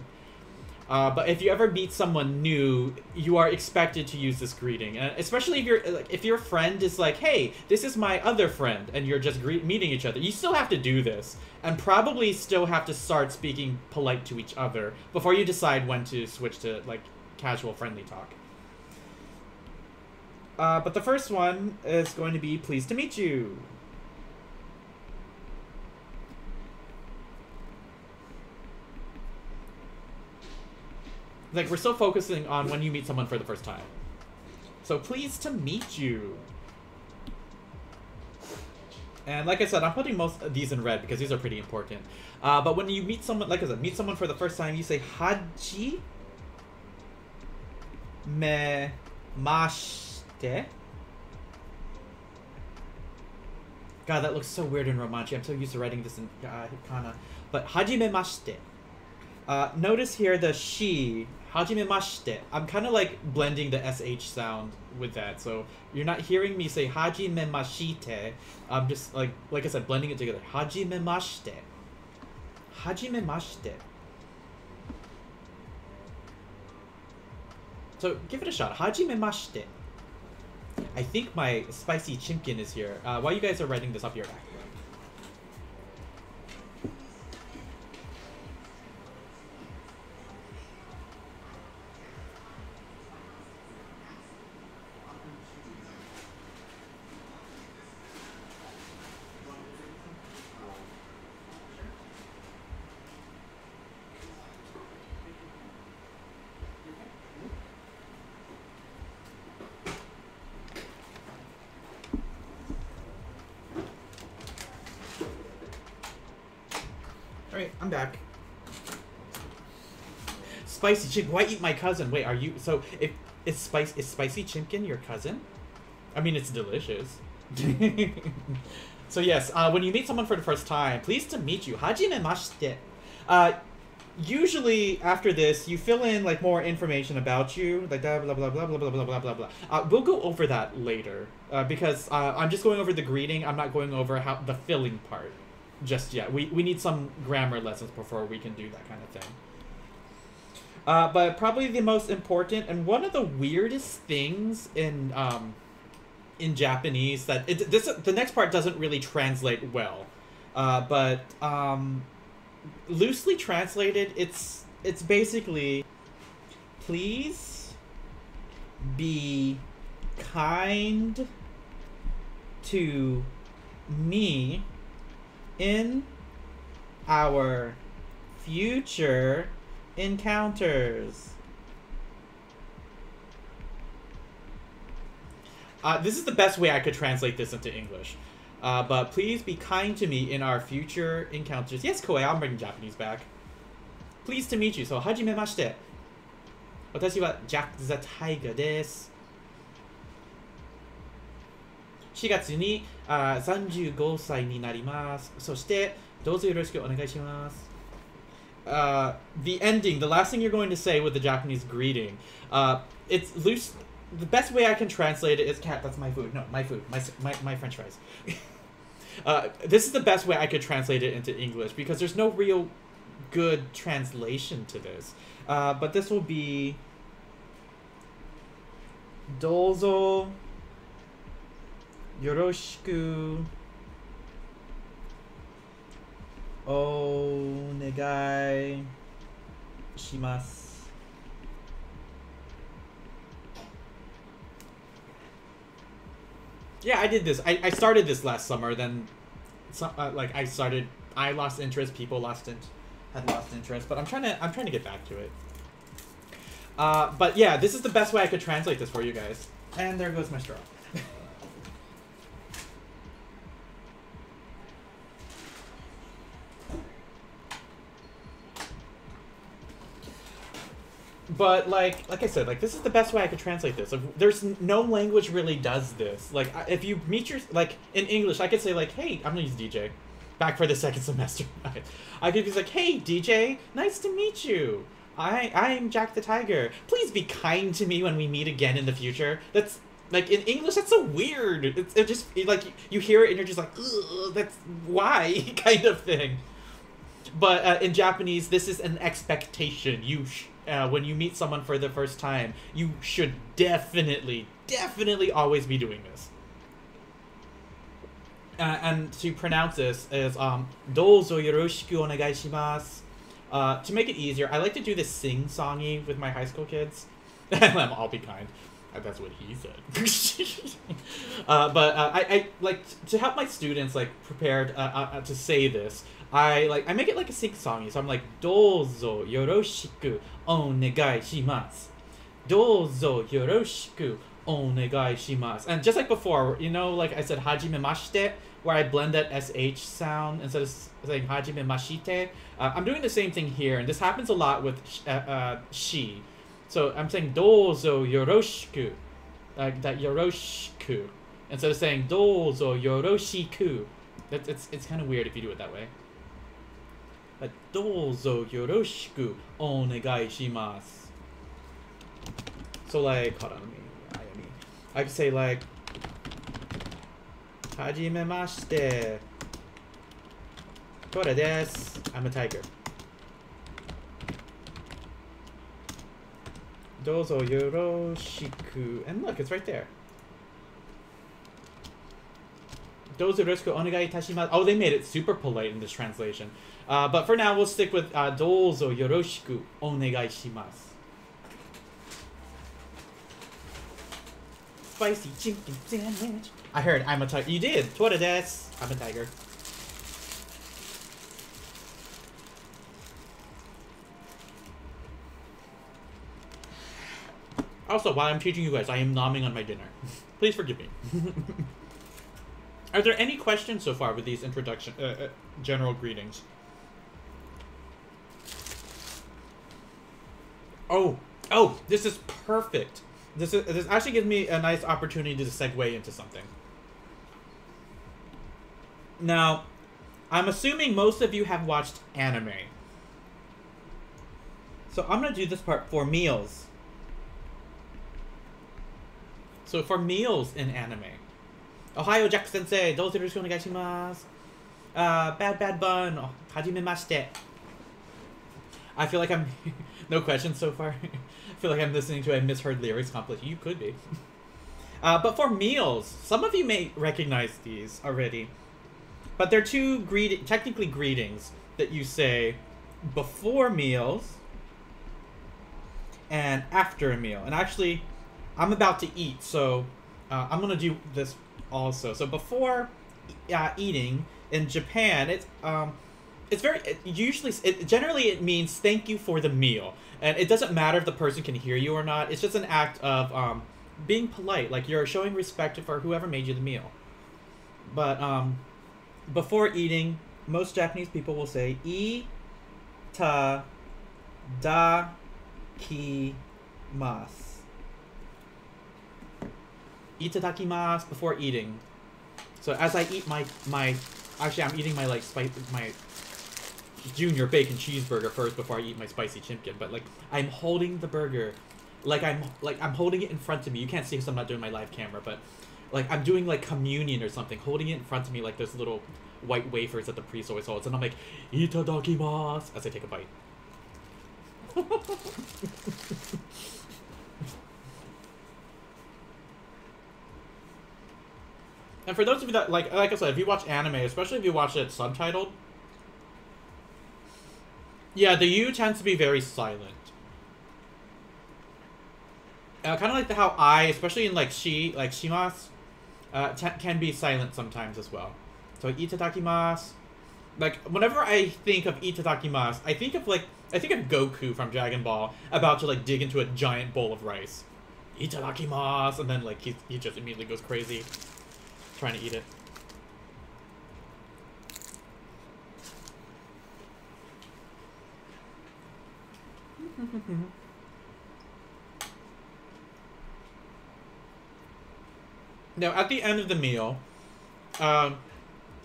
Uh, but if you ever meet someone new, you are expected to use this greeting, and especially if you're like if your friend is like, "Hey, this is my other friend," and you're just meeting each other, you still have to do this, and probably still have to start speaking polite to each other before you decide when to switch to like casual friendly talk. Uh, but the first one is going to be pleased to meet you. Like, we're still focusing on when you meet someone for the first time. So, pleased to meet you. And like I said, I'm putting most of these in red because these are pretty important. Uh, but when you meet someone, like I said, meet someone for the first time, you say Haji me mashite. God, that looks so weird in Romanji. I'm so used to writing this in uh. But Hajime mashite. Uh, notice here the she Hajime mashite. I'm kind of like blending the sh sound with that, so you're not hearing me say hajime mashite. I'm just like like I said, blending it together. Hajime mashite. Hajime mashite. So give it a shot. Hajime mashite. I think my spicy chimkin is here. Uh, while you guys are writing this, up your back. Spicy chimp. Why eat my cousin? Wait, are you so if is spice is spicy chimkin your cousin? I mean it's delicious. (laughs) so yes, uh, when you meet someone for the first time, pleased to meet you. Hajime mashite. Uh usually after this you fill in like more information about you like blah blah blah blah blah blah blah blah blah blah uh, we'll go over that later uh, because uh, i'm just going over the greeting i'm not going over how the filling part just yet. We, we need some grammar lessons before we can do that kind of thing. Uh, but probably the most important and one of the weirdest things in um, in Japanese that it, this the next part doesn't really translate well, uh, but um, loosely translated, it's it's basically please be kind to me in our future encounters. Uh, this is the best way I could translate this into English. Uh, but please be kind to me in our future encounters. Yes, Koei, I'm bringing Japanese back. Pleased to meet you. So, はじめまして。私は Jack the Tiger です。4月にあ35歳になります。そして、どうぞよろしくお願いします。 Uh, the ending, the last thing you're going to say with the Japanese greeting, uh, it's loose. The best way I can translate it is cat. That's my food. No, my food. My my, my French fries. (laughs) uh, this is the best way I could translate it into English because there's no real good translation to this. Uh, but this will be. Dozo yoroshiku Yeah, I did this. I, I started this last summer. Then, so, uh, like, I started. I lost interest. People lost it, had lost interest. But I'm trying to. I'm trying to get back to it. Uh, but yeah, this is the best way I could translate this for you guys. And there goes my straw. But like like I said, like this is the best way I could translate this. Like, there's no language really does this. Like if you meet your like in English, I could say like, "Hey, I'm gonna use DJ." Back for the (laughs) second semester. (laughs) I could be like, "Hey, DJ, nice to meet you. I I'm Jack the Tiger. Please be kind to me when we meet again in the future." That's like in English, that's so weird. It's it just it, like you hear it and you're just like, that's why (laughs) kind of thing. But uh, in Japanese, this is an expectation. You uh, when you meet someone for the first time, you should definitely, definitely always be doing this. Uh, and to pronounce this is um, dozo yoroshiku onegai shimasu. Uh, to make it easier, I like to do this sing-songy with my high school kids. (laughs) I'll be kind. Uh, that's what he said. (laughs) uh, but uh, I, I like to help my students like prepared uh, to say this. I like I make it like a sing songy, so I'm like dozo yoroshiku onegai shimasu. Dozo yoroshiku onegai shimasu. And just like before, you know, like I said hajime mashite, where I blend that sh sound instead of saying hajime mashite. Uh, I'm doing the same thing here, and this happens a lot with sh- uh, uh, she. So I'm saying dozo yoroshiku, like that yoroshiku, instead of saying dozo yoroshiku. That's it's it's kind of weird if you do it that way. So like, hold on, let me, I, mean, I could say like, hajimemashite. Kore desu. I'm a tiger. Dozo yoroshiku. And look, it's right there. Dozo yoroshiku onegai itashimasu. Oh, they made it super polite in this translation. Uh, but for now, we'll stick with uh, Dozo yoroshiku onegai shimasu. Spicy chicken sandwich. I heard I'm a tiger. You did. Twitter desu. I'm a tiger. Also, while I'm teaching you guys, I am nomming on my dinner. (laughs) Please forgive me. (laughs) Are there any questions so far with these introduction, uh, uh, general greetings? Oh, oh, this is perfect. This is this actually gives me a nice opportunity to segue into something. Now, I'm assuming most of you have watched anime. So I'm gonna do this part for meals. So for meals in anime. Ohio Jack Sensei, dozo yoroshiku onegai shimasu. Uh, Bad Bad Bun, oh, hajimemashite. I feel like I'm... (laughs) no questions so far. (laughs) I feel like I'm listening to a misheard lyrics compilation. You could be. (laughs) uh, but for meals, some of you may recognize these already. But they're two greet technically greetings that you say before meals and after a meal. And actually, I'm about to eat, so uh, I'm gonna do this also. So before uh, eating in Japan, it's um, it's very it usually it generally it means thank you for the meal, and it doesn't matter if the person can hear you or not. It's just an act of um, being polite, like you're showing respect for whoever made you the meal. But um, before eating, most Japanese people will say "i ta da ki mas." itadakimasu before eating. So as I eat my my actually I'm eating my like spice my junior bacon cheeseburger first before I eat my spicy chicken. But like I'm holding the burger, like I'm like I'm holding it in front of me. You can't see because I'm not doing my live camera, but like I'm doing like communion or something, holding it in front of me like those little white wafers that the priest always holds, and I'm like itadakimasu as I take a bite. (laughs) And for those of you that like, like I said, if you watch anime, especially if you watch it subtitled, yeah, the U tends to be very silent. Uh, kind of like the, how I, especially in like she, like shimas, uh, can be silent sometimes as well. So itadakimasu. Like whenever I think of itadakimasu, I think of like I think of Goku from Dragon Ball about to like dig into a giant bowl of rice. Itadakimasu, and then like he he just immediately goes crazy, trying to eat it. Now, at the end of the meal, um,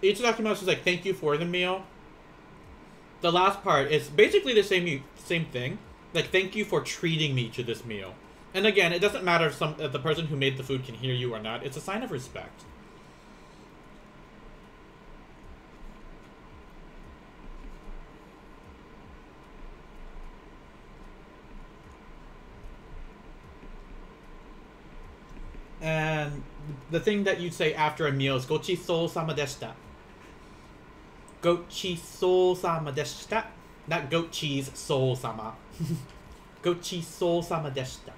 Itadakimasu is like, thank you for the meal. The last part is basically the same same thing. Like, thank you for treating me to this meal. And again, it doesn't matter if, some, if the person who made the food can hear you or not. It's a sign of respect. And the thing that you say after a meal is "Gochiso sama deshita." Gochiso sama deshita, not goat cheese soul sama. (laughs) Gochiso sama deshita.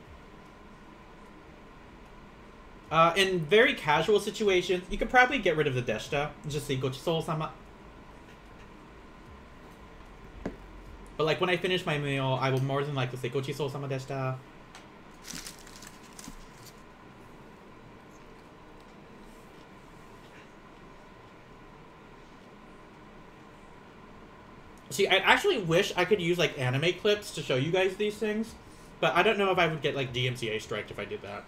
Uh, in very casual situations, you could probably get rid of the deshita just say "Gochiso sama." But like when I finish my meal, I will more than likely say "Gochiso sama deshita." See, I actually wish I could use like anime clips to show you guys these things, but I don't know if I would get like DMCA striked if I did that.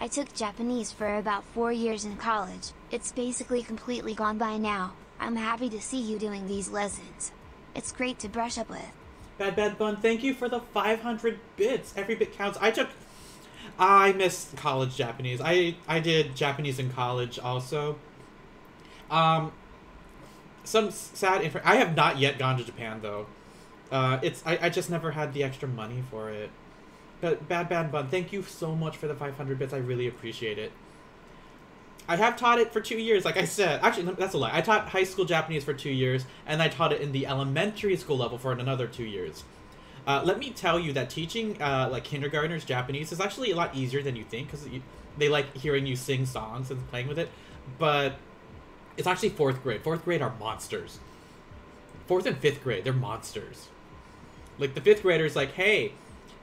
I took Japanese for about four years in college. It's basically completely gone by now. I'm happy to see you doing these lessons. It's great to brush up with. Bad Bad Bun, thank you for the 500 bits. Every bit counts. I took I miss college Japanese. I I did Japanese in college also. Um, some sad info. I have not yet gone to Japan though. Uh, it's I, I just never had the extra money for it. But Bad Bad Bun, thank you so much for the 500 bits. I really appreciate it. I have taught it for two years, like I said. Actually, that's a lie. I taught high school Japanese for two years, and I taught it in the elementary school level for another two years. Uh, let me tell you that teaching uh, like kindergartners Japanese is actually a lot easier than you think because they like hearing you sing songs and playing with it. But it's actually fourth grade. Fourth grade are monsters. Fourth and fifth grade, they're monsters. Like the fifth grader's like, hey,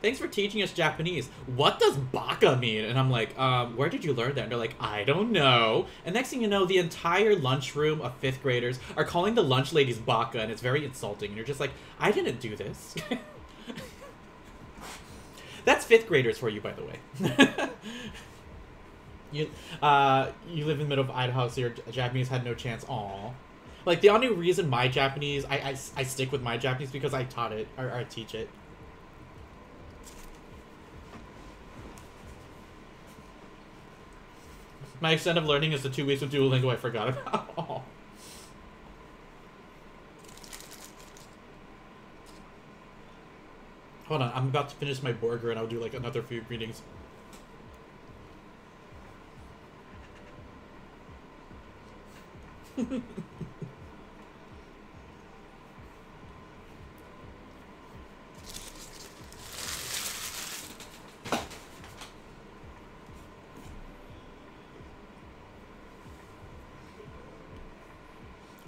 thanks for teaching us Japanese. What does baka mean? And I'm like, um, where did you learn that? And they're like, I don't know. And next thing you know, the entire lunchroom of fifth graders are calling the lunch ladies baka, and it's very insulting. And you're just like, I didn't do this. (laughs) That's fifth graders for you, by the way. (laughs) you, uh, you live in the middle of Idaho, so your Japanese had no chance. Aw. Like, the only reason my Japanese, I, I, I stick with my Japanese because I taught it, or, or I teach it. My extent of learning is the two weeks of Duolingo I forgot about. (laughs) Hold on, I'm about to finish my burger and I'll do like another few greetings. (laughs)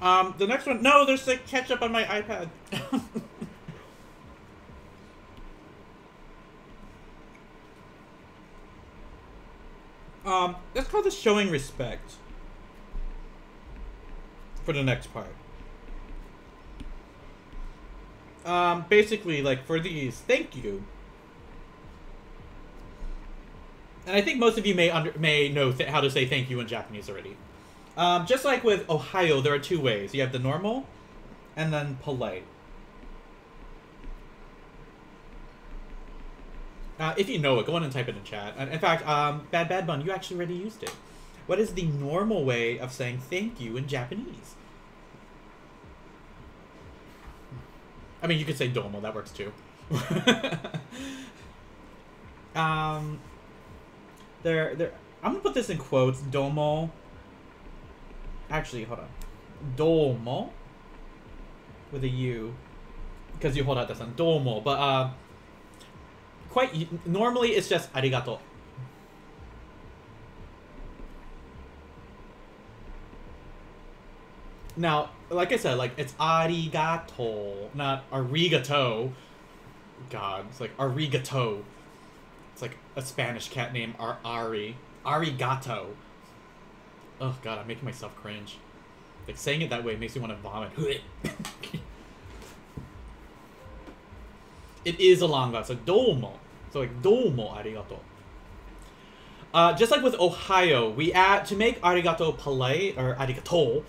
um, the next one, no, there's like ketchup on my iPad. (laughs) This showing respect for the next part. Um, basically, like, for these, thank you. And I think most of you may under may know how to say thank you in Japanese already. Um, just like with Ohayo, there are two ways. You have the normal, and then polite. Uh, if you know it, go on and type it in chat. in fact, um, Bad Bad Bun, you actually already used it. What is the normal way of saying thank you in Japanese? I mean, you could say domo. That works too. (laughs) um, there, there. I'm gonna put this in quotes. Domo. Actually, hold on. Domo. With a U, because you hold out the sun. Domo, but uh, quite normally it's just arigato. Now, like I said, like it's arigato, not arigato. God, it's like arigato. It's like a Spanish cat name, Ar Ari. Arigato. Oh god, I'm making myself cringe. Like saying it that way makes me want to vomit. (laughs) it is a long vowel, so domo. So like domo arigato. Uh, just like with Ohayo, we add to make arigato polite or arigato.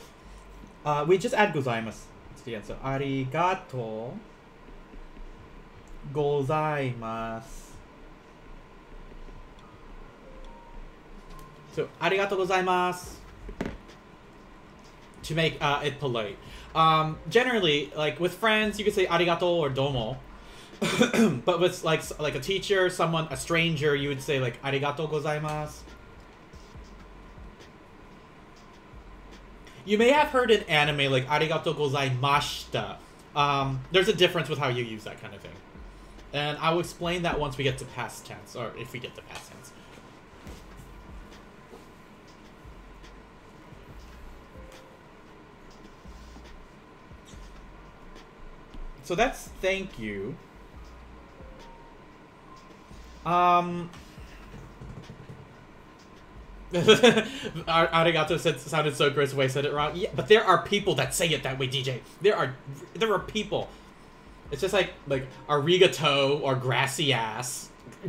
Uh, we just add gozaimasu to the. So arigato gozaimasu. So arigato gozaimasu to make uh, it polite. Um, generally, like with friends, you could say arigato or domo. (coughs) but with like like a teacher, someone, a stranger, you would say like arigato gozaimasu. You may have heard in anime like arigato gozaimashita. Um, there's a difference with how you use that kind of thing. And I will explain that once we get to past tense, or if we get to past tense. So that's thank you. Um, (laughs) Arigato said sounded so gross the way said it wrong. Yeah, but there are people that say it that way, DJ. There are there are people. It's just like like arigato or grassy ass. (laughs)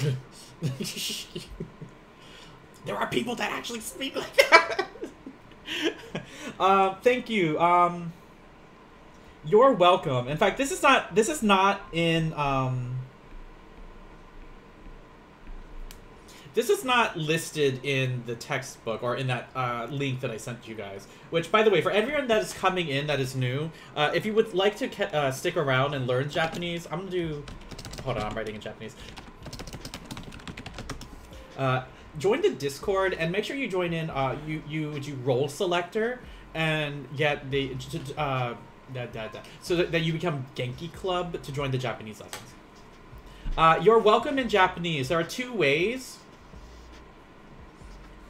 there are people that actually speak like that. um, (laughs) thank you. Um, you're welcome. In fact, this is not this is not in um This is not listed in the textbook or in that uh, link that I sent you guys. Which, by the way, for everyone that is coming in that is new, uh, if you would like to uh, stick around and learn Japanese, I'm gonna do. Hold on, I'm writing in Japanese. Uh, join the Discord and make sure you join in. Uh, you you you role selector and get the uh, so that, that you become Genki Club to join the Japanese lessons. Uh, you're welcome in Japanese. There are two ways.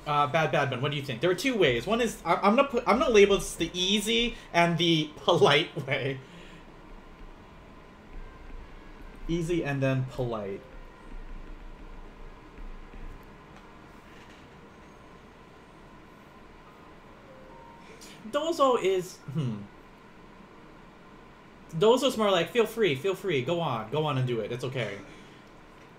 Uh, bad Badman, what do you think? There are two ways. One is I, am gonna put I'm gonna label this the easy and the (laughs) polite way. Easy and then polite. Dozo is hmm. Dozo's more like feel free, feel free, go on, go on and do it. It's okay.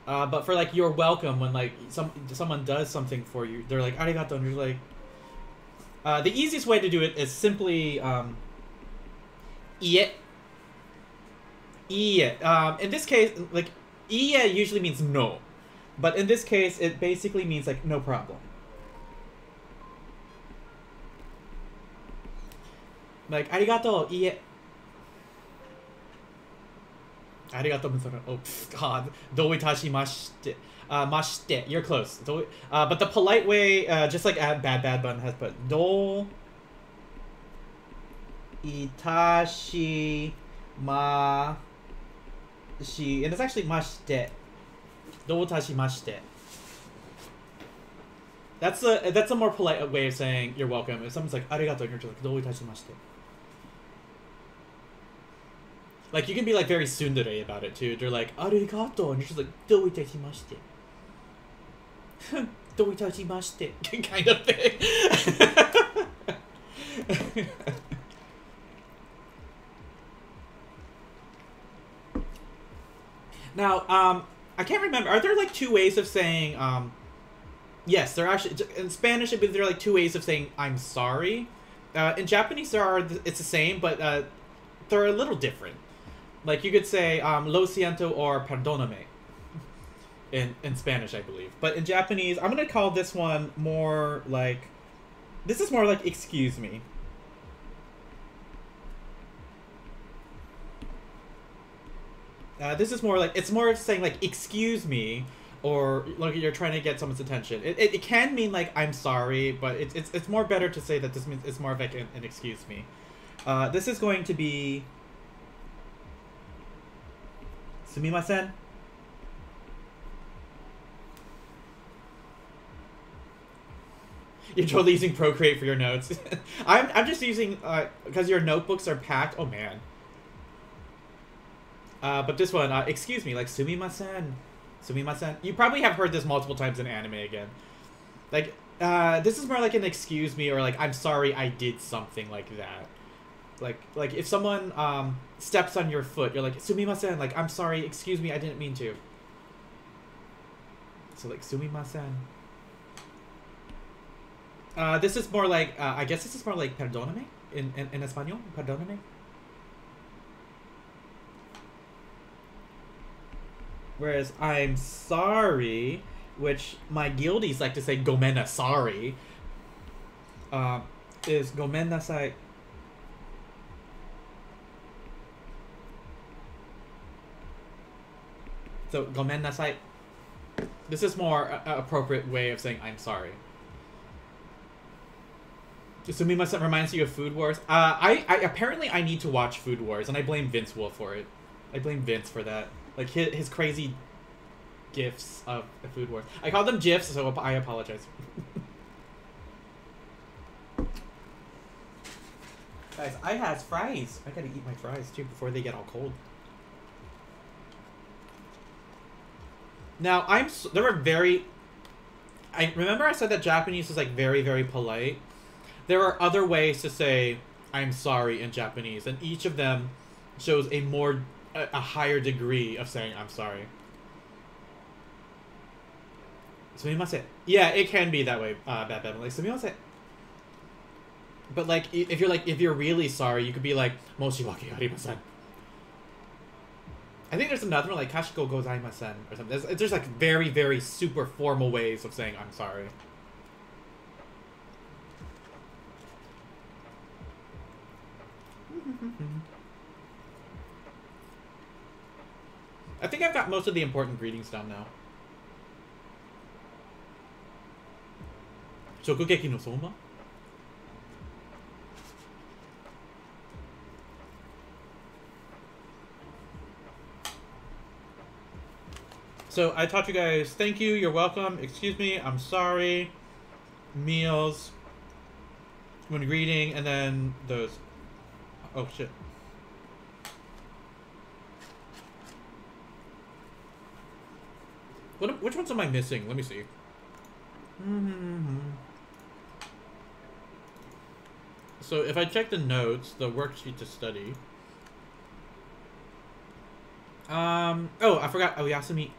Uh, but for like you're welcome when like some someone does something for you, they're like arigato, and you're like. Uh, the easiest way to do it is simply um, iie. Iie. Um, in this case, like iie usually means no, but in this case, it basically means like no problem. Like arigato, iie. Oh, God. Doitashimashite. Uh, mashite. You're close. Uh, but the polite way, uh, just like Bad Bad Bun has put, do and it's actually mashite. Do. That's a that's a more polite way of saying you're welcome. If someone's like arigato, you're just like do. Like you can be like very tsundere about it too. They're like arigato, and you're just like do itashimashite. do kind of thing. (laughs) now, um, I can't remember. Are there like two ways of saying? Um, yes, there actually in Spanish. There are like two ways of saying I'm sorry. Uh, in Japanese, there are. It's the same, but uh, they're a little different. Like you could say um, lo siento or perdóname in in Spanish, I believe. But in Japanese, I'm gonna call this one more like this is more like excuse me. Uh, this is more like it's more of saying like excuse me, or like you're trying to get someone's attention. It, it, it can mean like I'm sorry, but it's it's it's more better to say that this means it's more of like an, an excuse me. Uh, this is going to be. Sumimasen. You're totally using Procreate for your notes. (laughs) I'm, I'm just using, uh, because your notebooks are packed. Oh, man. Uh, but this one, uh, excuse me, like, sumimasen. Sumimasen. You probably have heard this multiple times in anime again. Like, uh, this is more like an excuse me or like, I'm sorry I did something like that. Like, like if someone, um, steps on your foot, you're like, sumimasen, like, I'm sorry, excuse me, I didn't mean to. So, like, sumimasen. Uh, this is more like, uh, I guess this is more like perdóname in, in, in Espanol. Perdóname. Whereas I'm sorry, which my guildies like to say gomena sorry, uh, is gomenasai. So gomenasai. This is more a appropriate way of saying I'm sorry. Sumimasen reminds you of Food Wars. Uh, I, I apparently I need to watch Food Wars, and I blame Vince Wolf for it. I blame Vince for that. Like his, his crazy gifs of Food Wars. I call them gifs, so I apologize. Guys, I has fries. I gotta eat my fries too before they get all cold. Now I'm. There are very. I remember I said that Japanese is like very very polite. There are other ways to say I'm sorry in Japanese, and each of them shows a more a, a higher degree of saying I'm sorry. Sumimasen. Yeah, it can be that way, uh, Bad Bad. Like sumimasen. But like, if you're like, if you're really sorry, you could be like moshiwake arimasen. I think there's another one like kashiko gozaimasen or something. There's, there's like very very super formal ways of saying I'm sorry. (laughs) I think I've got most of the important greetings down now. Shokugeki no soma? So I taught you guys thank you, you're welcome, excuse me, I'm sorry, meals, when greeting, and then those. Oh shit. What, which ones am I missing? Let me see. So if I check the notes, the worksheet to study. Um. Oh, I forgot. Oh, Yasumi.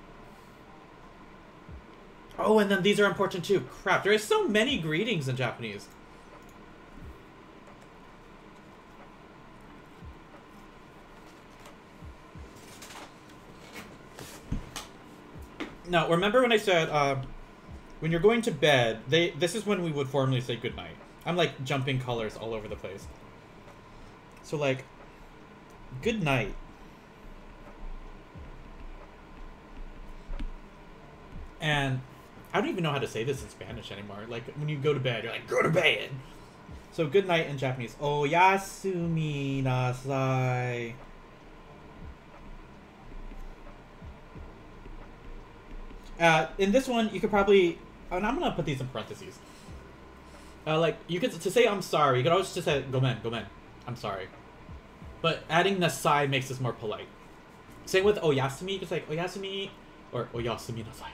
Oh, and then these are important too. Crap, there is so many greetings in Japanese. Now, remember when I said uh, when you're going to bed, they this is when we would formally say goodnight. I'm like jumping colors all over the place. So like, good night. And I don't even know how to say this in Spanish anymore. Like when you go to bed, you're like go to bed. So good night in Japanese. Oyasumi nasai. Uh, in this one, you could probably, and I'm gonna put these in parentheses. Uh, like you could to say I'm sorry. You could always just say gomen, gomen. I'm sorry. But adding nasai makes this more polite. Same with oyasumi. It's like oyasumi or oyasumi nasai.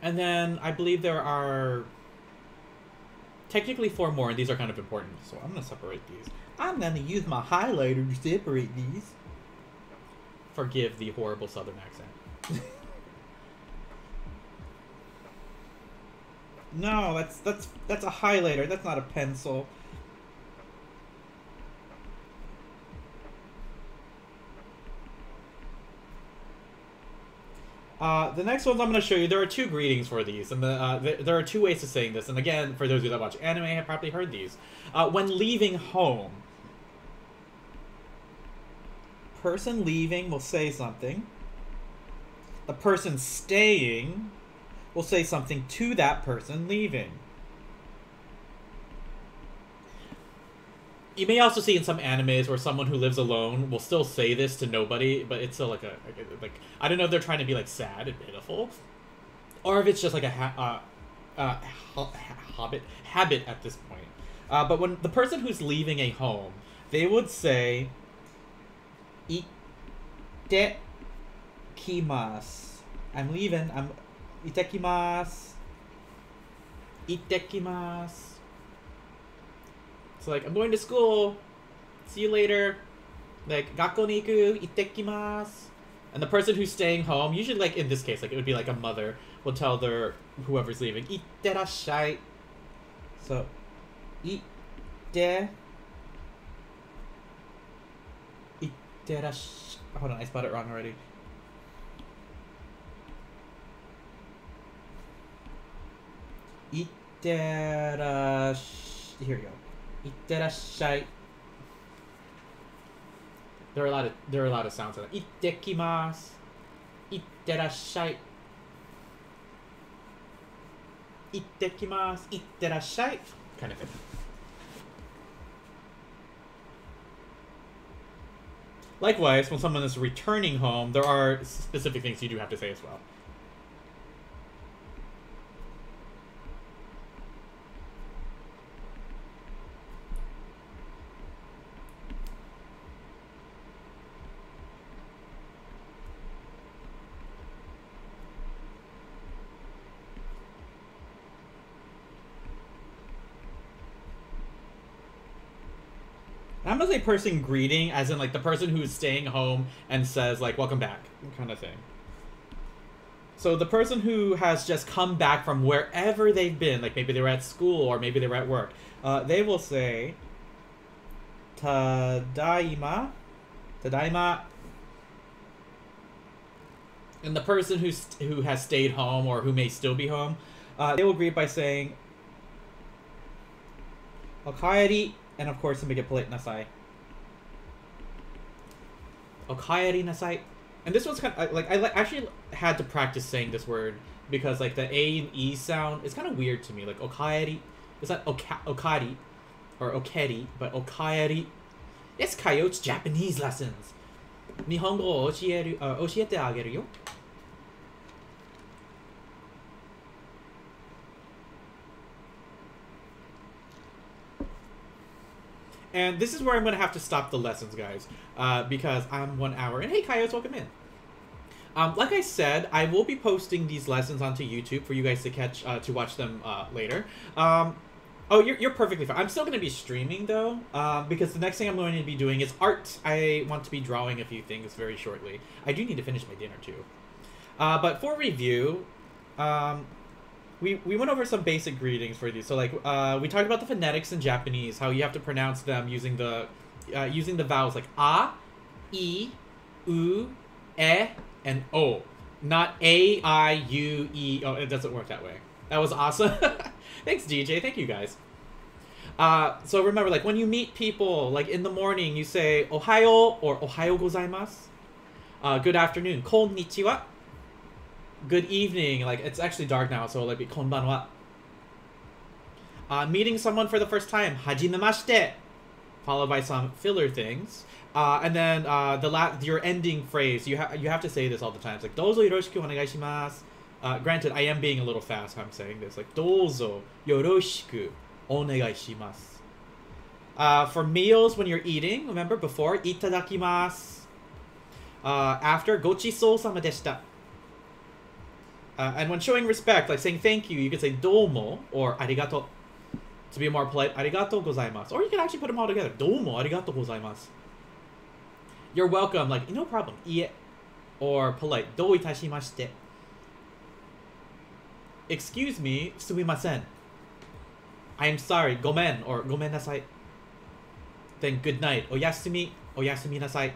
And then I believe there are technically four more, and these are kind of important. So I'm gonna separate these. I'm gonna use my highlighter to separate these. Forgive the horrible southern accent. (laughs) no, that's that's that's a highlighter. That's not a pencil. Uh, the next ones I'm going to show you, there are two greetings for these, and the, uh, th there are two ways to saying this. And again, for those of you that watch anime, have probably heard these. Uh, when leaving home, person leaving will say something. The person staying will say something to that person leaving. You may also see in some animes where someone who lives alone will still say this to nobody, but it's still like a like I don't know if they're trying to be like sad and pitiful, or if it's just like a ha- uh, uh, ha- habit habit at this point. Uh, but when the person who's leaving a home, they would say, "Ite kimasu." I'm leaving. I'm itekimasu. Itekimasu. So like, I'm going to school. See you later. Like, gakko ni iku, itekimasu. And the person who's staying home, usually like in this case, like it would be like a mother, will tell their whoever's leaving, itterashai. So, itte. Itterash. Hold on, I spelled it wrong already. Itterash. Here we go. Itterashai. There are a lot of there are a lot of sounds of that. Ittekimasu. Itterashai. Itekimasu. Itterashai. Kind of thing. Likewise, when someone is returning home, there are specific things you do have to say as well. Person greeting, as in like the person who's staying home and says like "Welcome back" kind of thing. So the person who has just come back from wherever they've been, like maybe they were at school or maybe they were at work, uh, they will say "Tadaima," "Tadaima," and the person who's who has stayed home or who may still be home, uh, they will greet by saying "Okaeri." And of course, make it polite, nasai. Okaeri nasai. And this one's kind of like I actually had to practice saying this word because like the A and E sound is kind of weird to me. Like okaeri, it's not oka- okari or okeri, but okaeri. Yes, Coyote's Japanese lessons. 日本語を教える、あ教えてあげるよ。 And this is where I'm going to have to stop the lessons, guys, uh, because I'm one hour. And hey, Coyotes, welcome in. Um, like I said, I will be posting these lessons onto YouTube for you guys to catch, uh, to watch them uh, later. Um, oh, you're, you're perfectly fine. I'm still going to be streaming, though, um, because the next thing I'm going to be doing is art. I want to be drawing a few things very shortly. I do need to finish my dinner, too. Uh, but for review, um, we we went over some basic greetings for these. So like uh, we talked about the phonetics in Japanese, how you have to pronounce them using the uh, using the vowels like a, e, u, e, and o. Not a, i, u, e. Oh, it doesn't work that way. That was awesome. (laughs) Thanks, DJ. Thank you guys. Uh, so remember, like when you meet people, like in the morning, you say "ohayo" or "ohayo gozaimasu." Uh, good afternoon, konnichiwa good evening. Like it's actually dark now, so like konbanwa. Uh, meeting someone for the first time, hajimemashite, followed by some filler things, uh, and then uh, the la- your ending phrase. You have you have to say this all the time. It's like dozo yoroshiku onegaishimasu. Uh, granted, I am being a little fast. I'm saying this. Like dozo yoroshiku onegaishimasu. Uh, for meals when you're eating, remember before itadakimasu. Uh, after gochiso sama deshita. Uh, and when showing respect, like saying thank you, you could say domo or arigato. To be more polite, arigato gozaimasu. Or you can actually put them all together. Domo arigato gozaimasu. You're welcome, like, no problem. Ie. Or polite. Do itashimashite. Excuse me, sumimasen. I am sorry, gomen or gomen nasai. Then good night. Oyasumi, oyasumi nasai.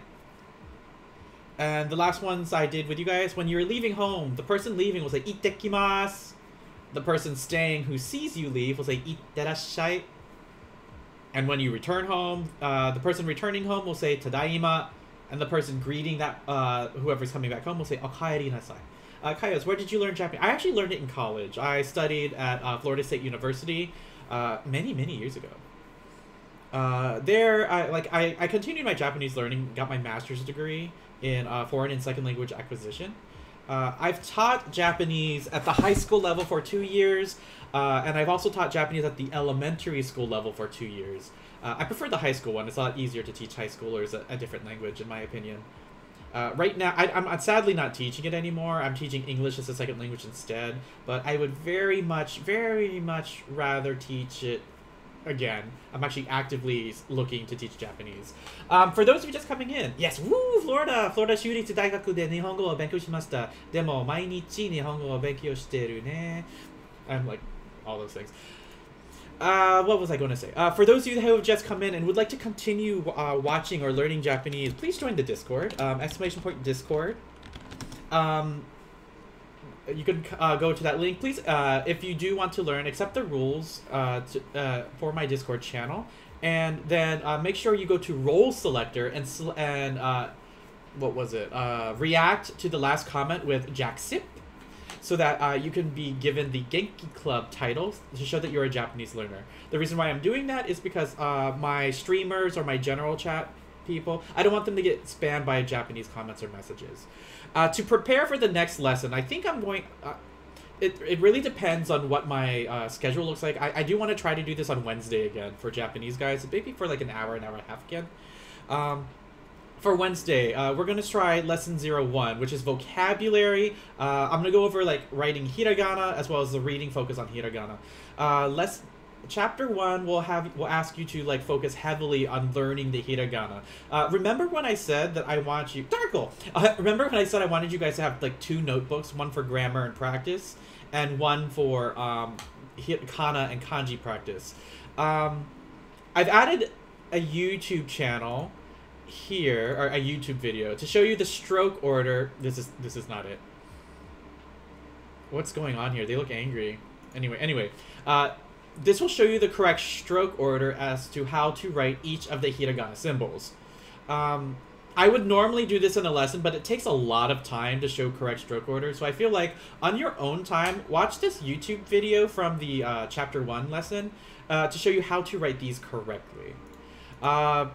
And the last ones I did with you guys, when you were leaving home, the person leaving will say "ittekimasu." The person staying who sees you leave will say "itterashai." And when you return home, uh, the person returning home will say "tadaima," and the person greeting that uh, whoever's coming back home will say "okaeri nasai." Uh, Kaios, where did you learn Japanese? I actually learned it in college. I studied at uh, Florida State University uh, many, many years ago. Uh, there, I like I, I continued my Japanese learning, got my master's degree in uh, foreign and second language acquisition. Uh, I've taught Japanese at the high school level for two years, uh, and I've also taught Japanese at the elementary school level for two years. Uh, I prefer the high school one. It's a lot easier to teach high schoolers a, a different language, in my opinion. Uh, right now, I, I'm sadly not teaching it anymore. I'm teaching English as a second language instead. But I would very much, very much rather teach it again. I'm actually actively looking to teach Japanese. Um, for those of you just coming in, yes, woo, Florida! Florida 州立大学で日本語を勉強しました。でも、毎日日本語を勉強してるね。I'm like, all those things. Uh, what was I going to say? Uh, for those of you who have just come in and would like to continue uh, watching or learning Japanese, please join the Discord. Um, exclamation point Discord. Um, you can uh, go to that link. Please, uh, if you do want to learn, accept the rules uh, to, uh, for my Discord channel, and then uh, make sure you go to Role Selector and and uh, what was it? React to the last comment with Jack Sip, so that you can be given the Genki Club title to show that you're a Japanese learner. The reason why I'm doing that is because my streamers or my general chat people, I don't want them to get spammed by Japanese comments or messages. Uh, to prepare for the next lesson, I think I'm going. Uh, it, it really depends on what my uh, schedule looks like. I, I do want to try to do this on Wednesday again for Japanese guys, maybe for like an hour, an hour and a half again. Um, for Wednesday, uh, we're gonna try lesson zero one, which is vocabulary. Uh, I'm gonna go over like writing hiragana as well as the reading focus on hiragana. Uh, less chapter one will have will ask you to like focus heavily on learning the hiragana. Uh, remember when I said that I want you, Darkle. Uh, remember when I said I wanted you guys to have like two notebooks, one for grammar and practice, and one for um, hi- kana and kanji practice. Um, I've added a YouTube channel here or a YouTube video to show you the stroke order. This is this is not it. What's going on here? They look angry. Anyway, anyway, uh, this will show you the correct stroke order as to how to write each of the hiragana symbols. Um, I would normally do this in a lesson, but it takes a lot of time to show correct stroke order. So I feel like on your own time, watch this YouTube video from the uh, chapter one lesson uh, to show you how to write these correctly. Uh,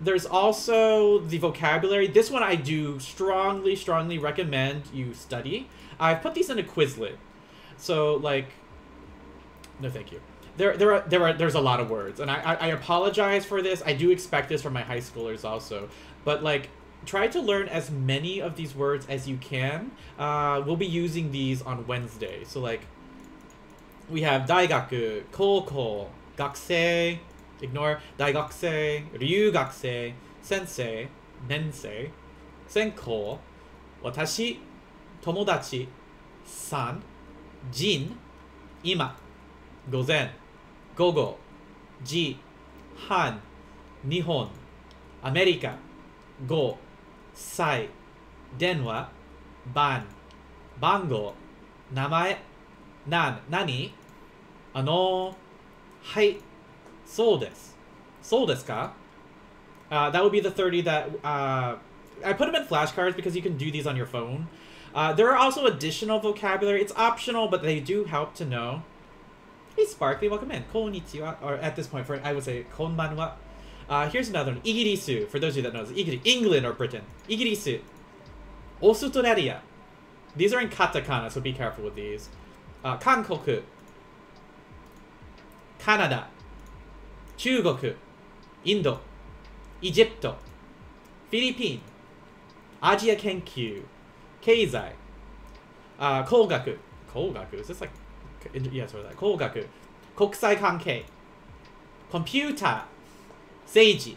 there's also the vocabulary. This one I do strongly, strongly recommend you study. I've put these in a Quizlet. So like, no, thank you. There, there, are, there are, there's a lot of words, and I, I, I apologize for this. I do expect this from my high schoolers also, but like, try to learn as many of these words as you can. Uh, we'll be using these on Wednesday. So like, we have daigaku, koko, gakusei, ignore, ryu ryugakusei, sensei, nensei, senko, watashi, tomodachi, san, jin, ima. 専攻、私、友達、さん、人、今、午前、午後、時、半、日本、アメリカ、語、歳、電話、番、番号、名前、なん、何あの、はい、そうです。そうですか Uh, that would be the 30 that uh, I put them in flashcards because you can do these on your phone. Uh, there are also additional vocabulary. It's optional, but they do help to know. Hey, Sparkly, welcome in. Konnichiwa. Or at this point, for I would say konbanwa. Uh, here's another one. Igirisu, for those of you that know. Igiri, England or Britain. Igirisu. Australia. These are in katakana, so be careful with these. Uh, Kankoku. Canada. 中国、インド、エジプト、フィリピン、アジア研究、経済、あ工学、工学 Is this like, yeah, sort of that. 工学、国際関係、コンピューター、政治、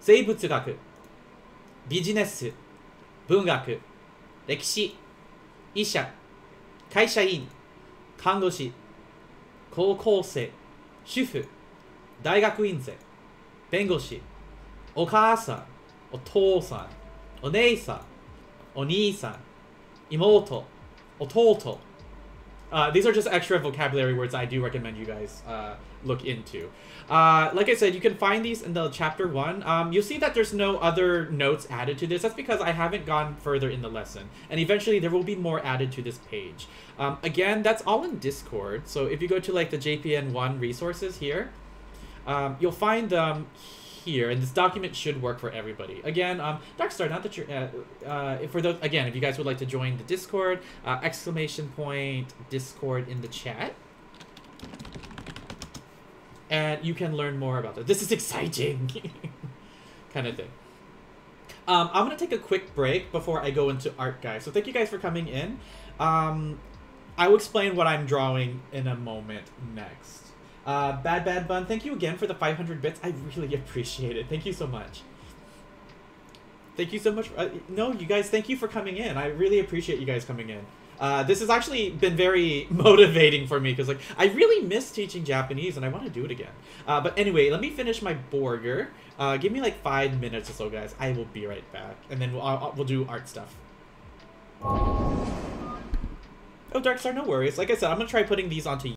生物学、ビジネス、文学、歴史、医者、会社員、看護師、高校生、主婦、大学院生、弁護士、お母さん、お父さん、oneisa, onisan, imoto, ototo. Uh, these are just extra vocabulary words I do recommend you guys uh, look into. Uh, like I said, you can find these in the chapter one. Um, you'll see that there's no other notes added to this. That's because I haven't gone further in the lesson. And eventually there will be more added to this page. Um, again, that's all in Discord. So if you go to like the JPN1 resources here, um, you'll find them here, and this document should work for everybody. Again, um, Darkstar, not that you're, uh, uh, for those, again, if you guys would like to join the Discord, uh, exclamation point Discord in the chat. And you can learn more about it. This is exciting! (laughs) kind of thing. Um, I'm going to take a quick break before I go into art, guys. So thank you guys for coming in. Um, I will explain what I'm drawing in a moment next. Uh, Bad Bad Bun, thank you again for the 500 bits. I really (laughs) appreciate it. Thank you so much. Thank you so much. uh, no, you guys, thank you for coming in. I really appreciate you guys coming in. Uh, this has actually been very (laughs) motivating for me because like I really miss teaching Japanese and I want to do it again. Uh, but anyway, let me finish my burger. Uh, give me like five minutes or so, guys. I will be right back, and then we'll I'll, we'll do art stuff. Oh, Darkstar, no worries. Like I said, I'm gonna try putting these onto